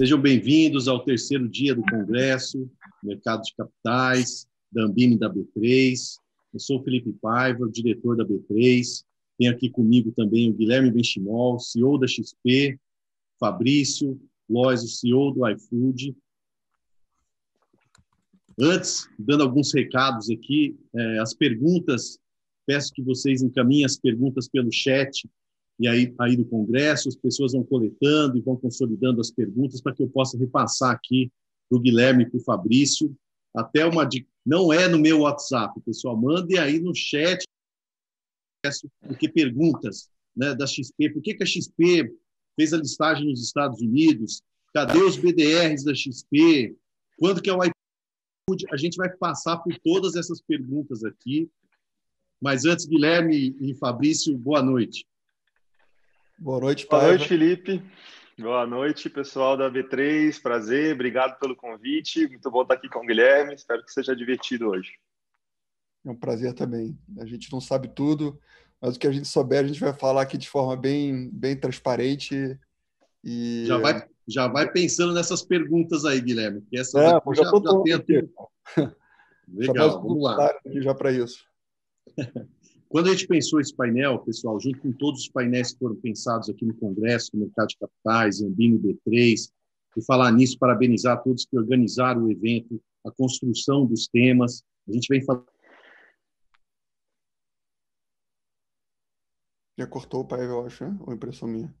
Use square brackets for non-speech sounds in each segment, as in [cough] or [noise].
Sejam bem-vindos ao terceiro dia do Congresso Mercado de Capitais, da Ambime da B3. Eu sou Felipe Paiva, diretor da B3. Tem aqui comigo também o Guilherme Benchimol, CEO da XP, Fabrício Lois, o CEO do iFood. Antes, dando alguns recados aqui, é, as perguntas, peço que vocês encaminhem as perguntas pelo chat e aí, aí do Congresso, as pessoas vão coletando e vão consolidando as perguntas para que eu possa repassar aqui para o Guilherme e para o Fabrício. Até uma dica, não é no meu WhatsApp, pessoal, mande aí no chat, porque perguntas né, da XP, por que, que a XP fez a listagem nos Estados Unidos? Cadê os BDRs da XP? Quando que é o iFood? A gente vai passar por todas essas perguntas aqui. Mas antes, Guilherme e Fabrício, boa noite. Boa noite, Boa noite, Felipe. Boa noite, pessoal da B3. Prazer, obrigado pelo convite. Muito bom estar aqui com o Guilherme. Espero que seja divertido hoje. É um prazer também. A gente não sabe tudo, mas o que a gente souber, a gente vai falar aqui de forma bem, bem transparente. E... Já, vai, já vai pensando nessas perguntas aí, Guilherme. Que essa é, já, já, já tem [laughs] Legal, vamos lá. Aqui já para isso. [laughs] Quando a gente pensou esse painel, pessoal, junto com todos os painéis que foram pensados aqui no Congresso, no Mercado de Capitais, Ambino B3, e falar nisso, parabenizar todos que organizaram o evento, a construção dos temas. A gente vem falando. Já cortou o pai, eu acho, né? ou impressão minha?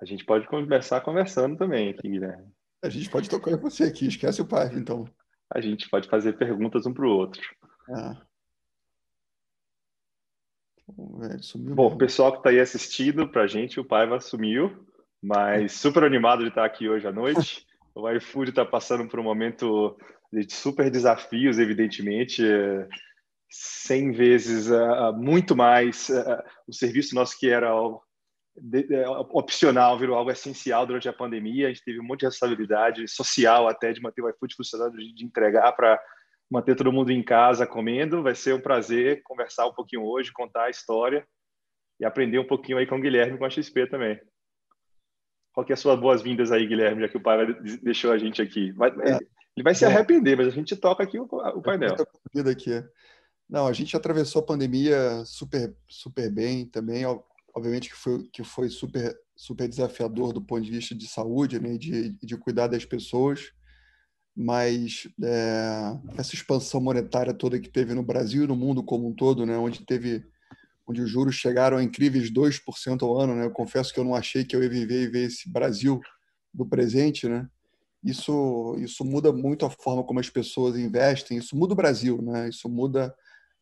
A gente pode conversar conversando também aqui, Guilherme. A gente pode tocar com você aqui, esquece o pai, então a gente pode fazer perguntas um para o outro. Ah. Bom, o pessoal que está aí assistindo para a gente, o Paiva sumiu, mas [laughs] super animado de estar aqui hoje à noite. O iFood está passando por um momento de super desafios, evidentemente. 100 vezes, uh, muito mais o serviço nosso que era opcional virou algo essencial durante a pandemia. A gente teve um monte de responsabilidade social até de manter o iFood funcionando, de entregar para manter todo mundo em casa comendo. Vai ser um prazer conversar um pouquinho hoje, contar a história e aprender um pouquinho aí com o Guilherme com a XP também. Qual que é as suas boas-vindas aí, Guilherme, já que o pai deixou a gente aqui? Vai, é. Ele vai se arrepender, mas a gente toca aqui o, o painel. Aqui. Não, a gente atravessou a pandemia super, super bem também obviamente que foi, que foi super, super desafiador do ponto de vista de saúde, né, de, de cuidar das pessoas, mas é, essa expansão monetária toda que teve no Brasil e no mundo como um todo, né, onde teve onde os juros chegaram a incríveis 2% ao ano, né? Eu confesso que eu não achei que eu ia viver e ver esse Brasil do presente, né? Isso isso muda muito a forma como as pessoas investem, isso muda o Brasil, né? Isso muda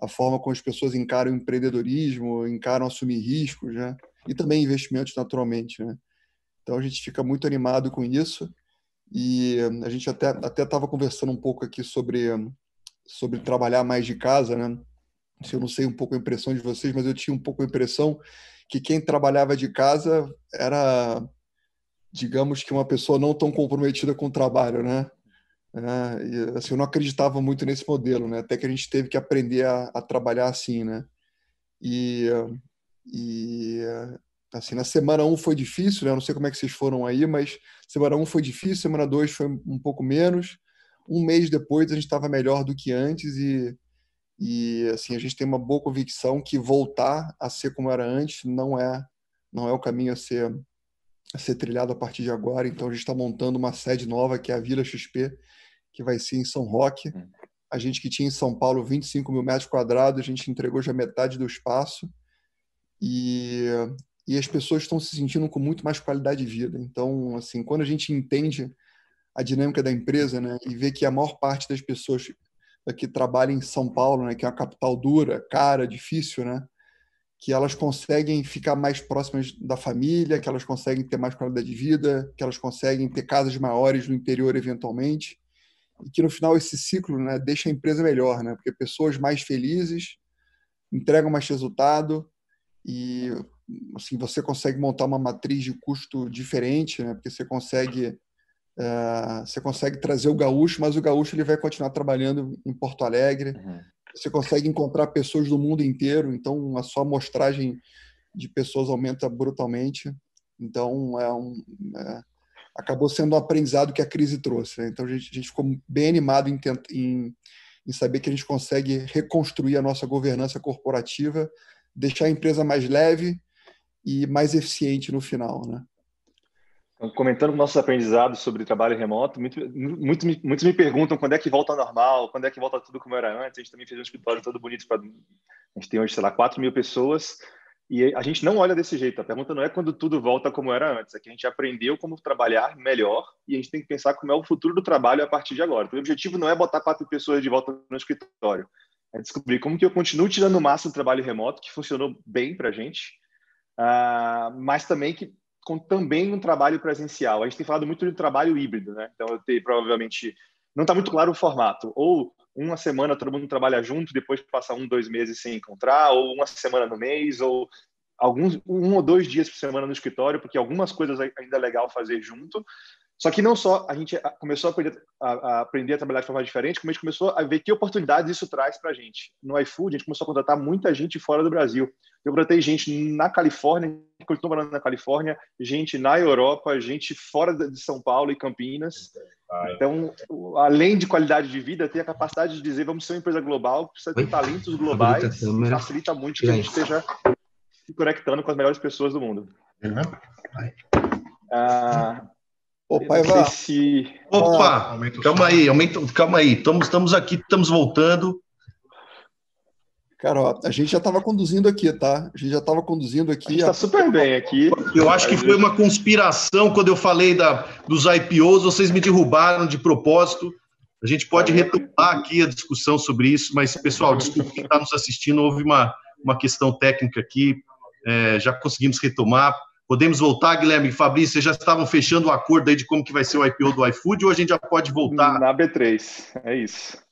a forma como as pessoas encaram o empreendedorismo, encaram assumir riscos, né? E também investimentos naturalmente, né? Então a gente fica muito animado com isso e a gente até até estava conversando um pouco aqui sobre sobre trabalhar mais de casa, né? Eu não sei um pouco a impressão de vocês, mas eu tinha um pouco a impressão que quem trabalhava de casa era, digamos que uma pessoa não tão comprometida com o trabalho, né? É, e, assim, eu não acreditava muito nesse modelo, né? Até que a gente teve que aprender a, a trabalhar assim, né? E, e assim, na semana 1 um foi difícil, né? Eu não sei como é que vocês foram aí, mas semana 1 um foi difícil, semana 2 foi um pouco menos. Um mês depois a gente estava melhor do que antes e, e assim, a gente tem uma boa convicção que voltar a ser como era antes não é não é o caminho a ser a ser trilhado a partir de agora. Então a gente está montando uma sede nova que é a Vila XP, que vai ser em São Roque. Hum. A gente que tinha em São Paulo 25 mil metros quadrados, a gente entregou já metade do espaço. E, e as pessoas estão se sentindo com muito mais qualidade de vida. Então, assim, quando a gente entende a dinâmica da empresa, né, e vê que a maior parte das pessoas que trabalham em São Paulo, né, que é uma capital dura, cara, difícil, né, que elas conseguem ficar mais próximas da família, que elas conseguem ter mais qualidade de vida, que elas conseguem ter casas maiores no interior eventualmente, e que no final esse ciclo né, deixa a empresa melhor, né? porque pessoas mais felizes entregam mais resultado e assim você consegue montar uma matriz de custo diferente, né? porque você consegue uh, você consegue trazer o gaúcho, mas o gaúcho ele vai continuar trabalhando em Porto Alegre. Uhum. Você consegue encontrar pessoas do mundo inteiro, então a sua amostragem de pessoas aumenta brutalmente. Então, é um, é, acabou sendo um aprendizado que a crise trouxe. Né? Então, a gente, a gente, ficou bem animado em, em, em saber que a gente consegue reconstruir a nossa governança corporativa, deixar a empresa mais leve e mais eficiente no final. Né? Então, comentando nossos aprendizados sobre trabalho remoto, muito, muito, muitos me perguntam quando é que volta ao normal, quando é que volta tudo como era antes. A gente também fez um escritório todo bonito. Pra, a gente tem hoje, sei lá, 4 mil pessoas e a gente não olha desse jeito. A pergunta não é quando tudo volta como era antes, é que a gente aprendeu como trabalhar melhor e a gente tem que pensar como é o futuro do trabalho a partir de agora. Então, o objetivo não é botar quatro pessoas de volta no escritório, é descobrir como que eu continuo tirando máximo do trabalho remoto, que funcionou bem para a gente, uh, mas também que com também um trabalho presencial. A gente tem falado muito de trabalho híbrido, né? Então, eu tenho provavelmente não está muito claro o formato. Ou uma semana todo mundo trabalha junto, depois passa um, dois meses sem encontrar, ou uma semana no mês, ou alguns um ou dois dias por semana no escritório, porque algumas coisas ainda é legal fazer junto. Só que não só a gente começou a aprender a, a aprender a trabalhar de forma diferente, como a gente começou a ver que oportunidades isso traz para a gente. No iFood, a gente começou a contratar muita gente fora do Brasil. Eu contratei gente na Califórnia, continuo morando na Califórnia, gente na Europa, gente fora de São Paulo e Campinas. Então, além de qualidade de vida, tem a capacidade de dizer vamos ser uma empresa global, precisa ter talentos globais, facilita muito que a gente esteja se conectando com as melhores pessoas do mundo. Ah, Ô, Paiva. Se... Opa, ah, calma aí, aumenta, calma aí. Estamos, estamos aqui, estamos voltando. Cara, ó, a gente já estava conduzindo aqui, tá? A gente já estava conduzindo aqui. Está a... super bem aqui. Eu acho que foi uma conspiração quando eu falei da, dos IPOs, vocês me derrubaram de propósito. A gente pode retomar aqui a discussão sobre isso, mas, pessoal, desculpa quem está nos assistindo, houve uma, uma questão técnica aqui, é, já conseguimos retomar. Podemos voltar, Guilherme e Fabrício, vocês já estavam fechando o acordo aí de como que vai ser o IPO do iFood ou a gente já pode voltar? Na B3, é isso.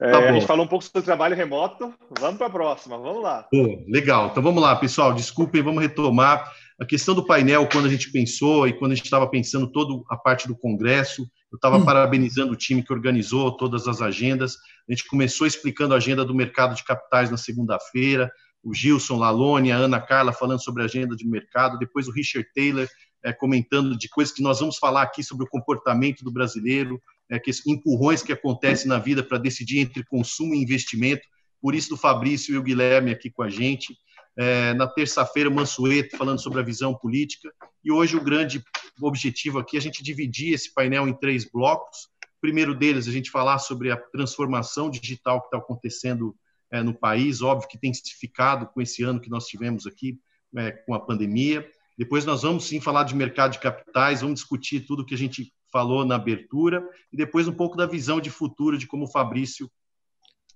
É, tá a gente falou um pouco sobre trabalho remoto, vamos para a próxima, vamos lá. Pô, legal, então vamos lá, pessoal, desculpem, vamos retomar. A questão do painel, quando a gente pensou e quando a gente estava pensando toda a parte do congresso, eu estava hum. parabenizando o time que organizou todas as agendas. A gente começou explicando a agenda do mercado de capitais na segunda-feira, o Gilson Lalone, a Ana Carla falando sobre a agenda de mercado, depois o Richard Taylor é, comentando de coisas que nós vamos falar aqui sobre o comportamento do brasileiro, é, que empurrões que acontecem na vida para decidir entre consumo e investimento. Por isso, o Fabrício e o Guilherme aqui com a gente. É, na terça-feira, Mansueto falando sobre a visão política. E hoje, o grande objetivo aqui é a gente dividir esse painel em três blocos. O primeiro deles, a gente falar sobre a transformação digital que está acontecendo é, no país, óbvio que tem intensificado com esse ano que nós tivemos aqui é, com a pandemia. Depois nós vamos sim falar de mercado de capitais, vamos discutir tudo que a gente falou na abertura e depois um pouco da visão de futuro de como o Fabrício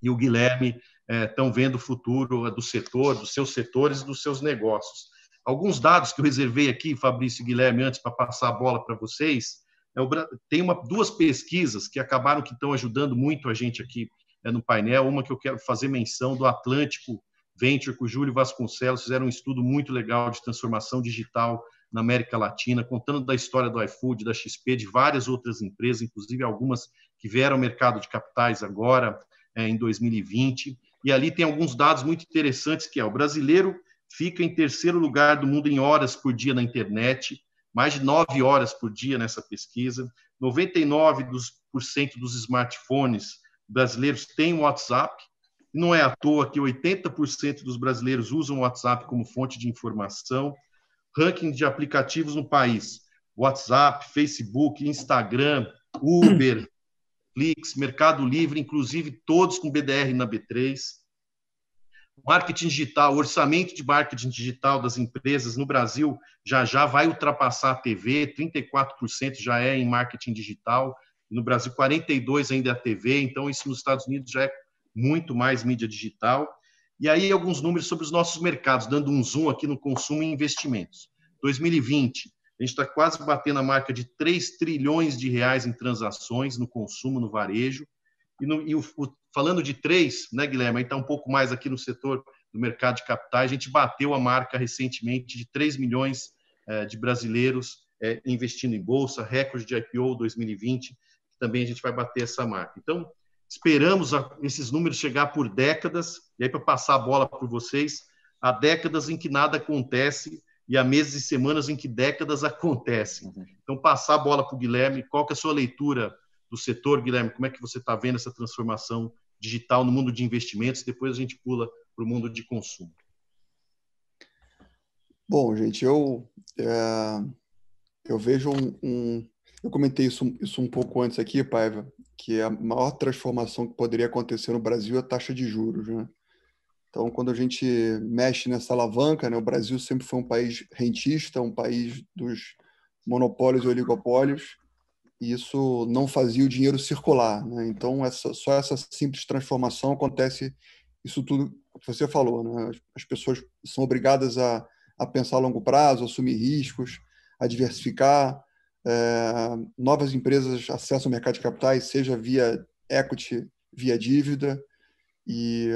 e o Guilherme estão é, vendo o futuro do setor, dos seus setores, dos seus negócios. Alguns dados que eu reservei aqui, Fabrício e Guilherme, antes para passar a bola para vocês, é o, tem uma, duas pesquisas que acabaram que estão ajudando muito a gente aqui é, no painel. Uma que eu quero fazer menção do Atlântico Venture, com o Júlio Vasconcelos, fizeram um estudo muito legal de transformação digital na América Latina, contando da história do iFood, da XP, de várias outras empresas, inclusive algumas que vieram ao mercado de capitais agora, é, em 2020. E ali tem alguns dados muito interessantes, que é o brasileiro fica em terceiro lugar do mundo em horas por dia na internet, mais de nove horas por dia nessa pesquisa. 99% dos, smartphones brasileiros têm WhatsApp. Não é à toa que 80% dos brasileiros usam o WhatsApp como fonte de informação. Ranking de aplicativos no país: WhatsApp, Facebook, Instagram, Uber, [clears throat] Flix, Mercado Livre, inclusive todos com BDR na B3. Marketing digital, orçamento de marketing digital das empresas no Brasil já já vai ultrapassar a TV, 34% já é em marketing digital no Brasil 42 ainda é a TV, então isso nos Estados Unidos já é muito mais mídia digital. E aí alguns números sobre os nossos mercados, dando um zoom aqui no consumo e investimentos. 2020, a gente está quase batendo a marca de 3 trilhões de reais em transações no consumo, no varejo. E, no, e o, falando de 3, né, Guilherme, a gente está um pouco mais aqui no setor do mercado de capitais, a gente bateu a marca recentemente de 3 milhões eh, de brasileiros eh, investindo em bolsa, recorde de IPO 2020 também a gente vai bater essa marca. Então, esperamos esses números chegar por décadas, e aí para passar a bola para vocês, há décadas em que nada acontece e há meses e semanas em que décadas acontecem. Uhum. Então, passar a bola para o Guilherme, qual que é a sua leitura do setor, Guilherme? Como é que você está vendo essa transformação digital no mundo de investimentos? Depois a gente pula para o mundo de consumo. Bom, gente, eu, é, eu vejo um, um, Eu comentei isso, isso um pouco antes aqui, Paiva, que a maior transformação que poderia acontecer no Brasil é a taxa de juros. Né? Então, quando a gente mexe nessa alavanca, né, o Brasil sempre foi um país rentista, um país dos monopólios e oligopólios, e isso não fazia o dinheiro circular. Né? Então, essa, só essa simples transformação acontece isso tudo que você falou. Né? As pessoas são obrigadas a, a pensar a longo prazo, assumir riscos, a diversificar. É, novas empresas acessam o mercado de capitais, seja via equity, via dívida, e,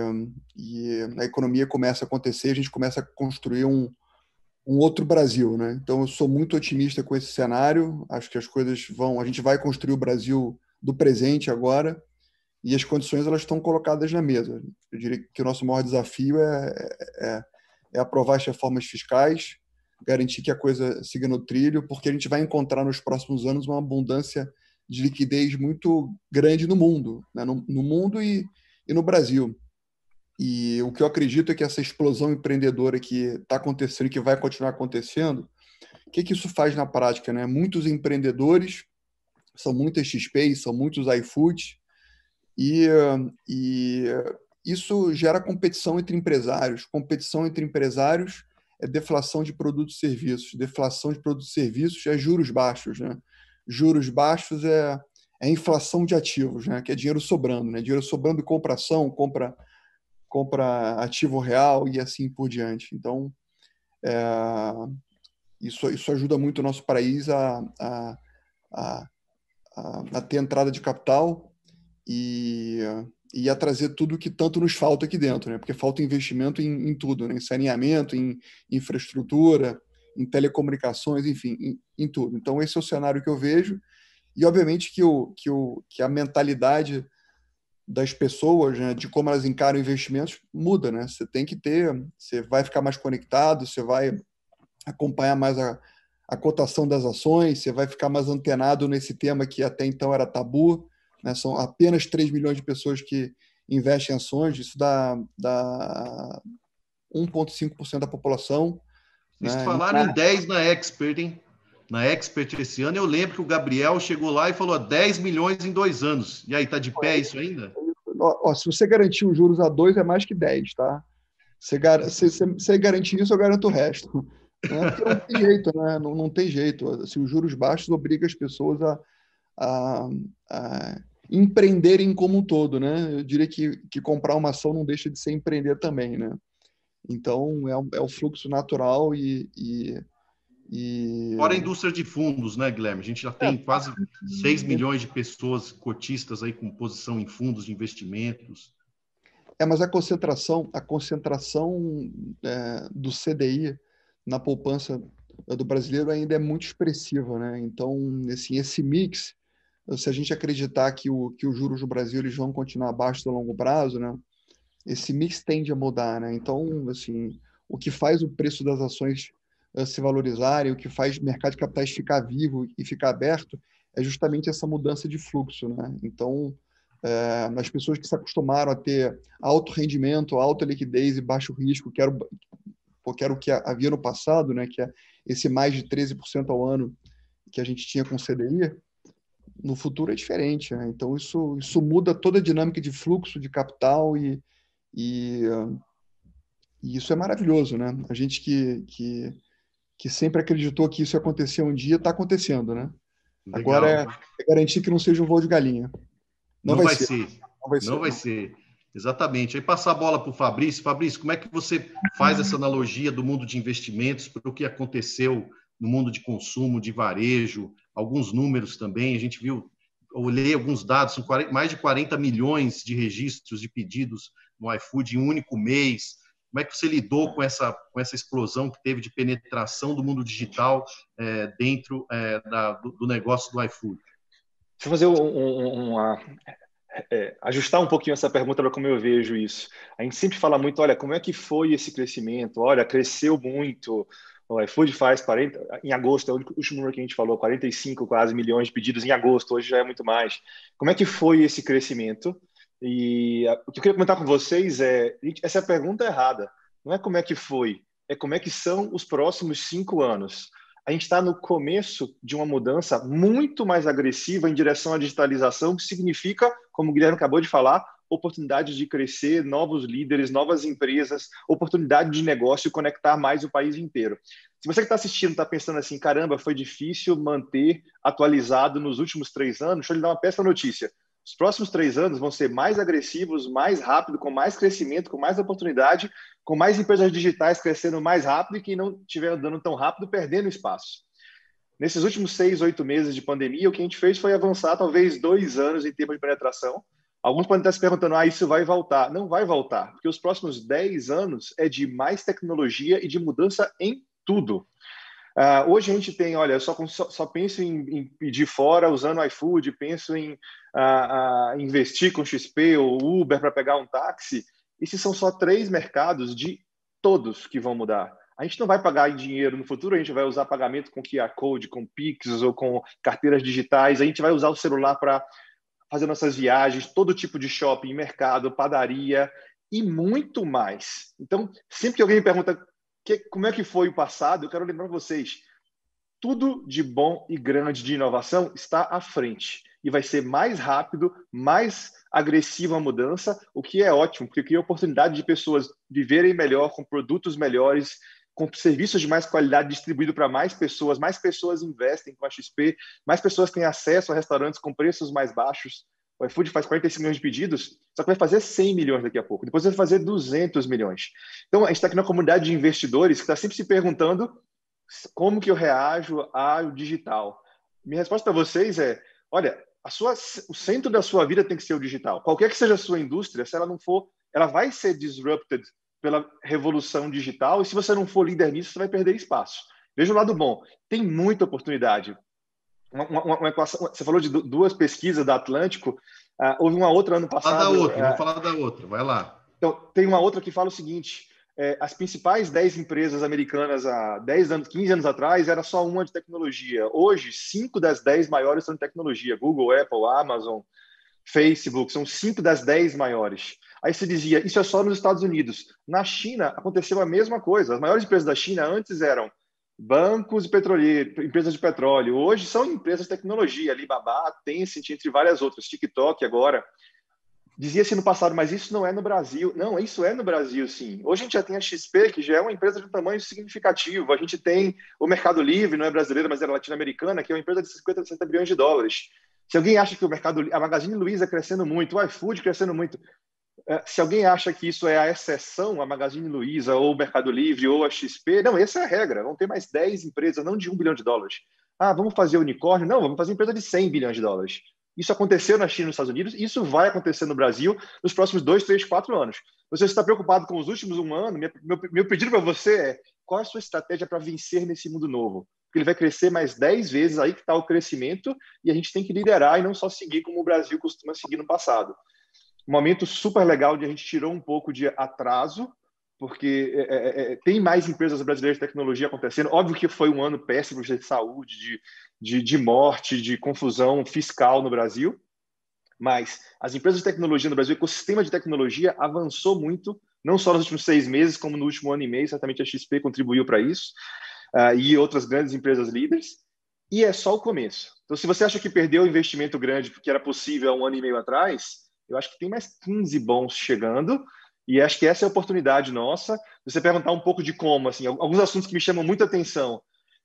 e a economia começa a acontecer, a gente começa a construir um, um outro Brasil, né? Então eu sou muito otimista com esse cenário. Acho que as coisas vão, a gente vai construir o Brasil do presente agora e as condições elas estão colocadas na mesa. Eu diria que o nosso maior desafio é, é, é aprovar as reformas fiscais, garantir que a coisa siga no trilho, porque a gente vai encontrar nos próximos anos uma abundância de liquidez muito grande no mundo, né? no, no mundo e, e no Brasil. E o que eu acredito é que essa explosão empreendedora que está acontecendo e que vai continuar acontecendo, o que, que isso faz na prática? Né? Muitos empreendedores, são muitas XPs, são muitos iFood, e, e isso gera competição entre empresários. Competição entre empresários é deflação de produtos e serviços. Deflação de produtos e serviços é juros baixos. Né? Juros baixos é, é inflação de ativos, né? que é dinheiro sobrando. Né? Dinheiro sobrando compra ação, compra compra ativo real e assim por diante. Então, é, isso, isso ajuda muito o nosso país a, a, a, a, ter entrada de capital e, e a trazer tudo que tanto nos falta aqui dentro, né? porque falta investimento em, em tudo, né? em saneamento, em infraestrutura, em telecomunicações, enfim, em, em, tudo. Então, esse é o cenário que eu vejo. E, obviamente, que, o, que, o, que a mentalidade das pessoas, né, de como elas encaram investimentos, muda, né? Você tem que ter, você vai ficar mais conectado, você vai acompanhar mais a, a cotação das ações, você vai ficar mais antenado nesse tema que até então era tabu, né? São apenas 3 milhões de pessoas que investem em ações, isso dá, dá 1,5% da população. Vocês né? falaram em 10 na Expert, hein? na Expert esse ano, eu lembro que o Gabriel chegou lá e falou 10 milhões em dois anos. E aí, tá de pé isso ainda? Ó, se você garantir os juros a dois, é mais que 10, tá? Você, se você garantir isso, eu garanto o resto. Né? não tem jeito, né? Não, não tem jeito. Assim, os juros baixos obrigam as pessoas a, a, a empreenderem como um todo, né? Eu diria que, que comprar uma ação não deixa de ser empreender também, né? Então, é, é o fluxo natural e, e e... Fora a indústria de fundos, né, Guilherme? A gente já tem é, quase 6 milhões de pessoas cotistas aí com posição em fundos de investimentos. É, mas a concentração, a concentração é, do CDI na poupança do brasileiro ainda é muito expressiva, né? Então, assim, esse mix, se a gente acreditar que, o, que os juros do Brasil eles vão continuar abaixo do longo prazo, né? Esse mix tende a mudar, né? Então, assim, o que faz o preço das ações se valorizarem, o que faz o mercado de capitais ficar vivo e ficar aberto é justamente essa mudança de fluxo. Né? Então, é, as pessoas que se acostumaram a ter alto rendimento, alta liquidez e baixo risco, que era, que, era o que havia no passado, né? que é esse mais de 13% ao ano que a gente tinha com CDI, no futuro é diferente. Né? Então, isso, isso muda toda a dinâmica de fluxo de capital e, e, e isso é maravilhoso. Né? A gente que, que que sempre acreditou que isso ia acontecer um dia, está acontecendo, né? Legal. Agora é, é, garantir que não seja um voo de galinha. Não, não vai, ser. ser. Não vai ser. Não vai ser. Exatamente. Aí passar a bola para o Fabrício. Fabrício, como é que você faz essa analogia do mundo de investimentos para o que aconteceu no mundo de consumo, de varejo, alguns números também. A gente viu, olhei alguns dados, são 40, mais de 40 milhões de registros de pedidos no iFood em um único mês. Como é que você lidou com essa, com essa explosão que teve de penetração do mundo digital é, dentro é, da, do, do, negócio do iFood? Deixa eu fazer um, um, uma é, ajustar um pouquinho essa pergunta para como eu vejo isso. A gente sempre fala muito, olha, como é que foi esse crescimento? Olha, cresceu muito. O iFood faz 40, em agosto, é o último número que a gente falou, 45 quase milhões de pedidos em agosto, hoje já é muito mais. Como é que foi esse crescimento? E o que eu queria comentar com vocês é, essa é a pergunta errada. Não é como é que foi, é como é que são os próximos cinco anos a gente está no começo de uma mudança muito mais agressiva em direção à digitalização, que significa, como o Guilherme acabou de falar, oportunidade de crescer, novos líderes, novas empresas, oportunidade de negócio e conectar mais o país inteiro. Se você que está assistindo está pensando assim, caramba, foi difícil manter atualizado nos últimos três anos, deixa eu lhe dar uma péssima notícia. Os próximos três anos vão ser mais agressivos, mais rápido, com mais crescimento, com mais oportunidade, com mais empresas digitais crescendo mais rápido e quem não estiver andando tão rápido perdendo espaço. Nesses últimos seis, oito meses de pandemia, o que a gente fez foi avançar talvez dois anos em termos de penetração. Alguns podem estar se perguntando, ah, isso vai voltar. Não vai voltar, porque os próximos dez anos é de mais tecnologia e de mudança em tudo. Uh, hoje a gente tem, olha, só, só, só penso em, em, pedir fora usando iFood, penso em uh, uh, investir com XP ou Uber para pegar um táxi. Esses são só três mercados de todos que vão mudar. A gente não vai pagar em dinheiro no futuro, a gente vai usar pagamento com QR Code, com Pix ou com carteiras digitais, a gente vai usar o celular para fazer nossas viagens, todo tipo de shopping, mercado, padaria e muito mais. Então, sempre que alguém me pergunta que, como é que foi o passado, eu quero lembrar vocês, tudo de bom e grande de inovação está à frente e vai ser mais rápido, mais agressiva a mudança, o que é ótimo, porque cria oportunidade de pessoas viverem melhor, com produtos melhores, com serviços de mais qualidade distribuído para mais pessoas, mais pessoas investem com a XP, mais pessoas têm acesso a restaurantes com preços mais baixos. O iFood faz 45 milhões de pedidos, só que vai fazer 100 milhões daqui a pouco. Depois vai fazer 200 milhões. Então, a gente está aqui na comunidade de investidores que está sempre se perguntando como que eu reajo ao digital. Minha resposta para vocês é, olha, sua, o centro da sua vida tem que ser o digital. Qualquer que seja a sua indústria, se ela não for, ela vai ser disrupted pela revolução digital, e se você não for líder nisso, você vai perder espaço. Veja o lado bom, tem muita oportunidade uma, uma, uma equação, você falou de duas pesquisas da Atlântico, uh, houve uma outra ano passado. Fala da outra, uh, vou falar da outra, vai lá. Então, tem uma outra que fala o seguinte: é, as principais 10 empresas americanas há 10 anos, 15 anos atrás, era só uma de tecnologia. Hoje, 5 das 10 maiores são de tecnologia: Google, Apple, Amazon, Facebook, são 5 das 10 maiores. Aí se dizia, isso é só nos Estados Unidos. Na China, aconteceu a mesma coisa. As maiores empresas da China antes eram bancos e petroleiros, empresas de petróleo. Hoje são empresas de tecnologia, Alibaba, Tencent, entre várias outras, TikTok agora. Dizia-se no passado, mas isso não é no Brasil. Não, isso é no Brasil, sim. Hoje a gente já tem a XP, que já é uma empresa de um tamanho significativo. A gente tem o Mercado Livre, não é brasileira, mas é latino-americana, que é uma empresa de 50, 60 bilhões de dólares. Se alguém acha que o mercado, a Magazine Luiza crescendo muito, o iFood crescendo muito, se alguém acha que isso é a exceção, a Magazine Luiza, ou o Mercado Livre, ou a XP, não, essa é a regra. Vão ter mais 10 empresas, não de 1 bilhão de dólares. Ah, vamos fazer unicórnio? Não, vamos fazer empresa de 100 bilhões de dólares. Isso aconteceu na China e nos Estados Unidos, isso vai acontecer no Brasil nos próximos dois, três, quatro anos. Você está preocupado com os últimos um ano? Meu, meu pedido para você é: qual é a sua estratégia para vencer nesse mundo novo? Porque ele vai crescer mais 10 vezes, aí que está o crescimento, e a gente tem que liderar e não só seguir como o Brasil costuma seguir no passado um momento super legal de a gente tirou um pouco de atraso, porque é, é, é, é tem mais empresas brasileiras de tecnologia acontecendo. Óbvio que foi um ano péssimo de saúde, de, de, de morte, de confusão fiscal no Brasil, mas as empresas de tecnologia no Brasil, o ecossistema de tecnologia avançou muito, não só nos últimos seis meses, como no último ano e meio, certamente a XP contribuiu para isso, uh, e outras grandes empresas líderes, e é só o começo. Então, se você acha que perdeu o investimento grande porque era possível há um ano e meio atrás, eu acho que tem mais 15 bons chegando e acho que essa é a oportunidade nossa. Você perguntar um pouco de como, assim, alguns assuntos que me chamam muita atenção.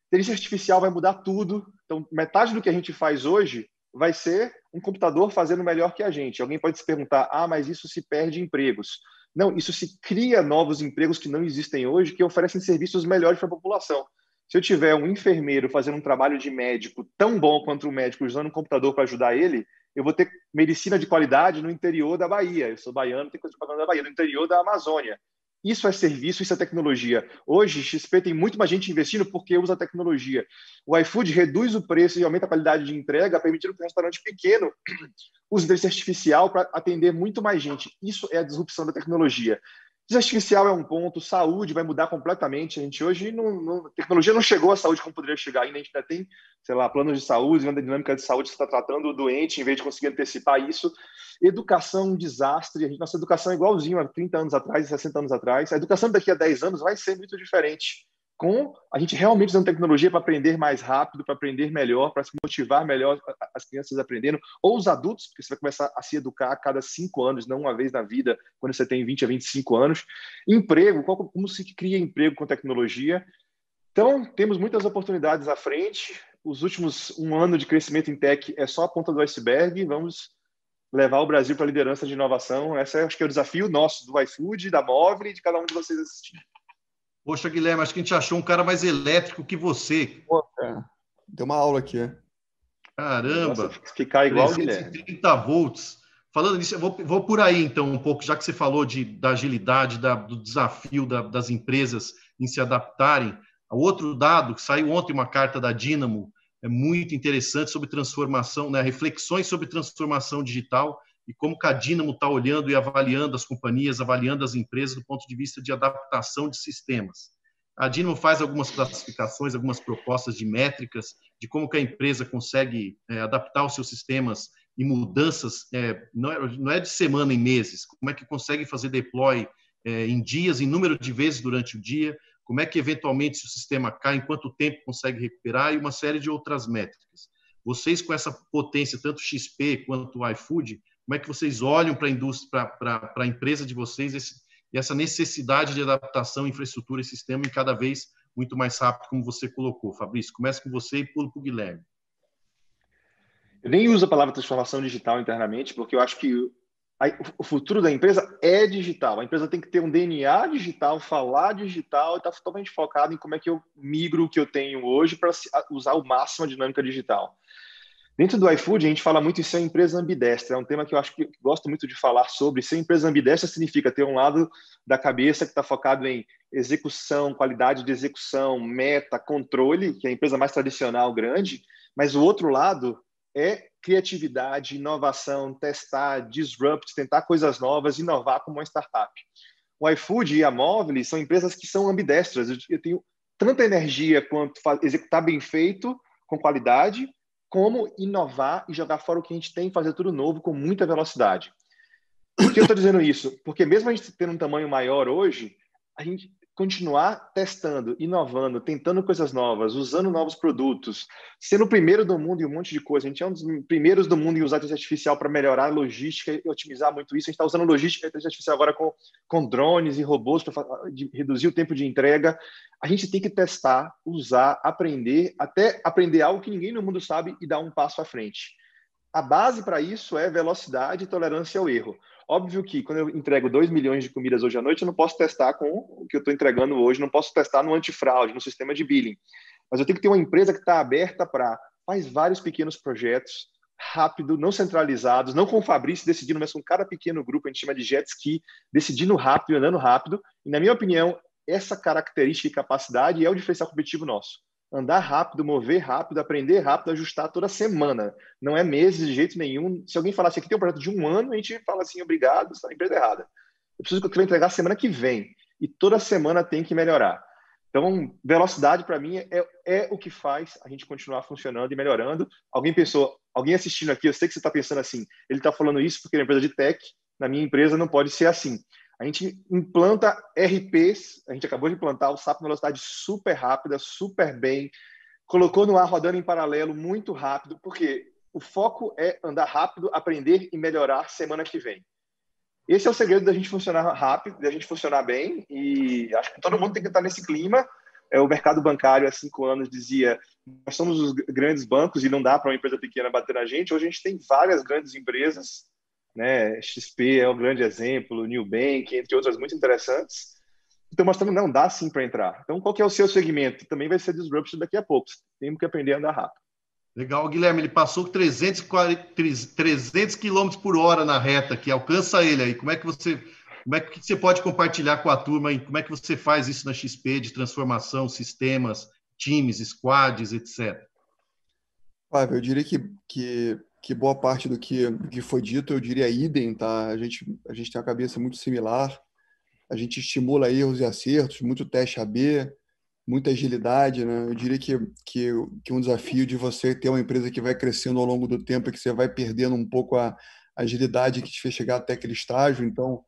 Inteligência artificial vai mudar tudo. Então, metade do que a gente faz hoje vai ser um computador fazendo melhor que a gente. Alguém pode se perguntar: ah, mas isso se perde empregos. Não, isso se cria novos empregos que não existem hoje, que oferecem serviços melhores para a população. Se eu tiver um enfermeiro fazendo um trabalho de médico tão bom quanto o médico usando um computador para ajudar ele, eu vou ter medicina de qualidade no interior da Bahia. Eu sou baiano, tenho coisa de propaganda da Bahia, no interior da Amazônia. Isso é serviço, isso é tecnologia. Hoje, XP tem muito mais gente investindo porque usa tecnologia. O iFood reduz o preço e aumenta a qualidade de entrega, permitindo que um restaurante pequeno [clears throat] use inteligência artificial para atender muito mais gente. Isso é a disrupção da tecnologia. Inteligência é um ponto, saúde vai mudar completamente. A gente hoje, não, não, tecnologia não chegou à saúde como poderia chegar ainda. A gente ainda tem, sei lá, planos de saúde, uma dinâmica de saúde que está tratando o doente em vez de conseguir antecipar isso. Educação, um desastre. A gente, nossa educação é igualzinho a 30 anos atrás, 60 anos atrás. A educação daqui a 10 anos vai ser muito diferente com a gente realmente usando tecnologia para aprender mais rápido, para aprender melhor, para se motivar melhor as crianças aprendendo, ou os adultos, porque você vai começar a se educar a cada cinco anos, não uma vez na vida, quando você tem 20 a 25 anos. Emprego, qual, como se cria emprego com tecnologia. Então, temos muitas oportunidades à frente. Os últimos um ano de crescimento em tech é só a ponta do iceberg. Vamos levar o Brasil para a liderança de inovação. Esse é, acho que é o desafio nosso, do iFood, da Móvel e de cada um de vocês assistindo. Poxa, Guilherme, acho que a gente achou um cara mais elétrico que você. Pô, cara. Deu uma aula aqui, né? Caramba! Nossa, ficar igual, Guilherme. 30 volts. Falando nisso, eu vou, vou, por aí então um pouco, já que você falou de, da agilidade, da, do desafio da, das empresas em se adaptarem. O outro dado, que saiu ontem uma carta da Dynamo, é muito interessante sobre transformação, né, reflexões sobre transformação digital e como a Dynamo está olhando e avaliando as companhias, avaliando as empresas do ponto de vista de adaptação de sistemas. A Dynamo faz algumas classificações, algumas propostas de métricas de como que a empresa consegue é, adaptar os seus sistemas e mudanças, é, não, é, não, é, de semana em meses, como é que consegue fazer deploy é, em dias, em número de vezes durante o dia, como é que eventualmente se o sistema cai, em quanto tempo consegue recuperar e uma série de outras métricas. Vocês com essa potência, tanto XP quanto iFood, como é que vocês olham para a indústria, para a empresa de vocês, esse, essa necessidade de adaptação, infraestrutura e sistema em cada vez muito mais rápido, como você colocou. Fabrício, começa com você e pulo para o Guilherme. Eu nem uso a palavra transformação digital internamente, porque eu acho que o futuro da empresa é digital. A empresa tem que ter um DNA digital, falar digital e estar tá totalmente focado em como é que eu migro o que eu tenho hoje para usar o máximo a dinâmica digital. Dentro do iFood, a gente fala muito em ser empresa ambidestra. É um tema que eu acho que gosto muito de falar sobre. Ser empresa ambidestra significa ter um lado da cabeça que está focado em execução, qualidade de execução, meta, controle, que é a empresa mais tradicional, grande, mas o outro lado é criatividade, inovação, testar, disrupt, tentar coisas novas, inovar como uma startup. O iFood e a Móvel são empresas que são ambidestras. Eu tenho tanta energia quanto executar bem feito, com qualidade, como inovar e jogar fora o que a gente tem, fazer tudo novo com muita velocidade. Por que eu estou dizendo isso? Porque mesmo a gente tendo um tamanho maior hoje, a gente continuar testando, inovando, tentando coisas novas, usando novos produtos, sendo o primeiro do mundo em um monte de coisa. A gente é um dos primeiros do mundo em usar inteligência artificial para melhorar a logística e otimizar muito isso. A gente está usando logística e inteligência artificial agora com, com drones e robôs para reduzir o tempo de entrega. A gente tem que testar, usar, aprender, até aprender algo que ninguém no mundo sabe e dar um passo à frente. A base para isso é velocidade e tolerância ao erro. Óbvio que quando eu entrego 2 milhões de comidas hoje à noite, eu não posso testar com o que eu estou entregando hoje, não posso testar no antifraude, no sistema de billing. Mas eu tenho que ter uma empresa que está aberta para faz vários pequenos projetos, rápido, não centralizados, não com o Fabrício decidindo, mas com cada pequeno grupo, a gente chama de jet ski, decidindo rápido, andando rápido. E, na minha opinião, essa característica e capacidade é o diferencial competitivo nosso andar rápido, mover rápido, aprender rápido, ajustar toda semana. Não é meses de jeito nenhum. Se alguém falasse assim, aqui tem um projeto de um ano, a gente fala assim, obrigado, está na empresa errada. Eu preciso que eu vou entregar semana que vem. E toda semana tem que melhorar. Então, velocidade para mim é, é o que faz a gente continuar funcionando e melhorando. Alguém pensou, alguém assistindo aqui, eu sei que você está pensando assim, ele está falando isso porque é uma empresa de tech, na minha empresa não pode ser assim. A gente implanta RPs, a gente acabou de implantar o SAP velocidade super rápida, super bem, colocou no ar rodando em paralelo muito rápido, porque o foco é andar rápido, aprender e melhorar semana que vem. Esse é o segredo da gente funcionar rápido, da gente funcionar bem, e acho que todo mundo tem que estar nesse clima. É, o mercado bancário há cinco anos dizia nós somos os grandes bancos e não dá para uma empresa pequena bater na gente. Hoje a gente tem várias grandes empresas né? XP é um grande exemplo, New Bank, entre outras muito interessantes. Então, mostrando, não, dá sim para entrar. Então, qual que é o seu segmento? Também vai ser disruption daqui a pouco. Temos que aprender a andar rápido. Legal, Guilherme, ele passou 340, 300 km por hora na reta, que alcança ele aí. Como é que você Como é que você pode compartilhar com a turma? Como é que você faz isso na XP de transformação, sistemas, times, squads, etc. Fábio, eu diria que, que, que boa parte do que, do que foi dito, eu diria idem, tá? A gente, a gente tem uma cabeça muito similar, a gente estimula erros e acertos, muito teste AB, muita agilidade, né? Eu diria que, que, que um desafio de você ter uma empresa que vai crescendo ao longo do tempo é que você vai perdendo um pouco a agilidade que te fez chegar até aquele estágio. Então,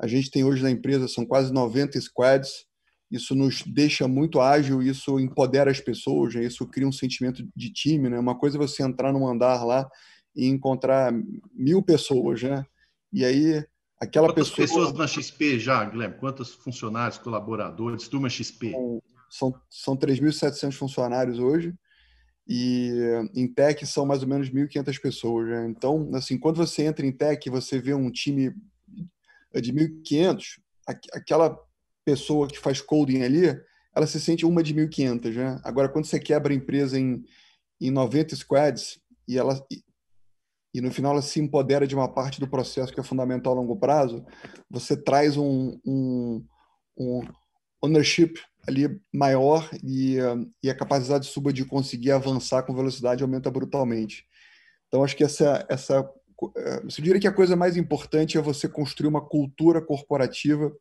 a gente tem hoje na empresa, são quase 90 squads, isso nos deixa muito ágil, isso empodera as pessoas, né? isso cria um sentimento de time. Né? Uma coisa é você entrar num andar lá e encontrar mil pessoas, né? E aí aquela Quantas pessoa... pessoas na XP já, Guilherme? Quantos funcionários, colaboradores, turma XP? São, são 3.700 funcionários hoje e em tech são mais ou menos 1.500 pessoas. Né? Então, assim, quando você entra em tech, você vê um time de 1.500, aquela pessoa que faz coding ali, ela se sente uma de 1.500, né? Agora, quando você quebra a empresa em, em 90 squads e ela e, no final ela se empodera de uma parte do processo que é fundamental a longo prazo, você traz um, um, um ownership ali maior e, e a capacidade sua de conseguir avançar com velocidade aumenta brutalmente. Então, acho que essa, essa eh, eu diria que a coisa mais importante é você construir uma cultura corporativa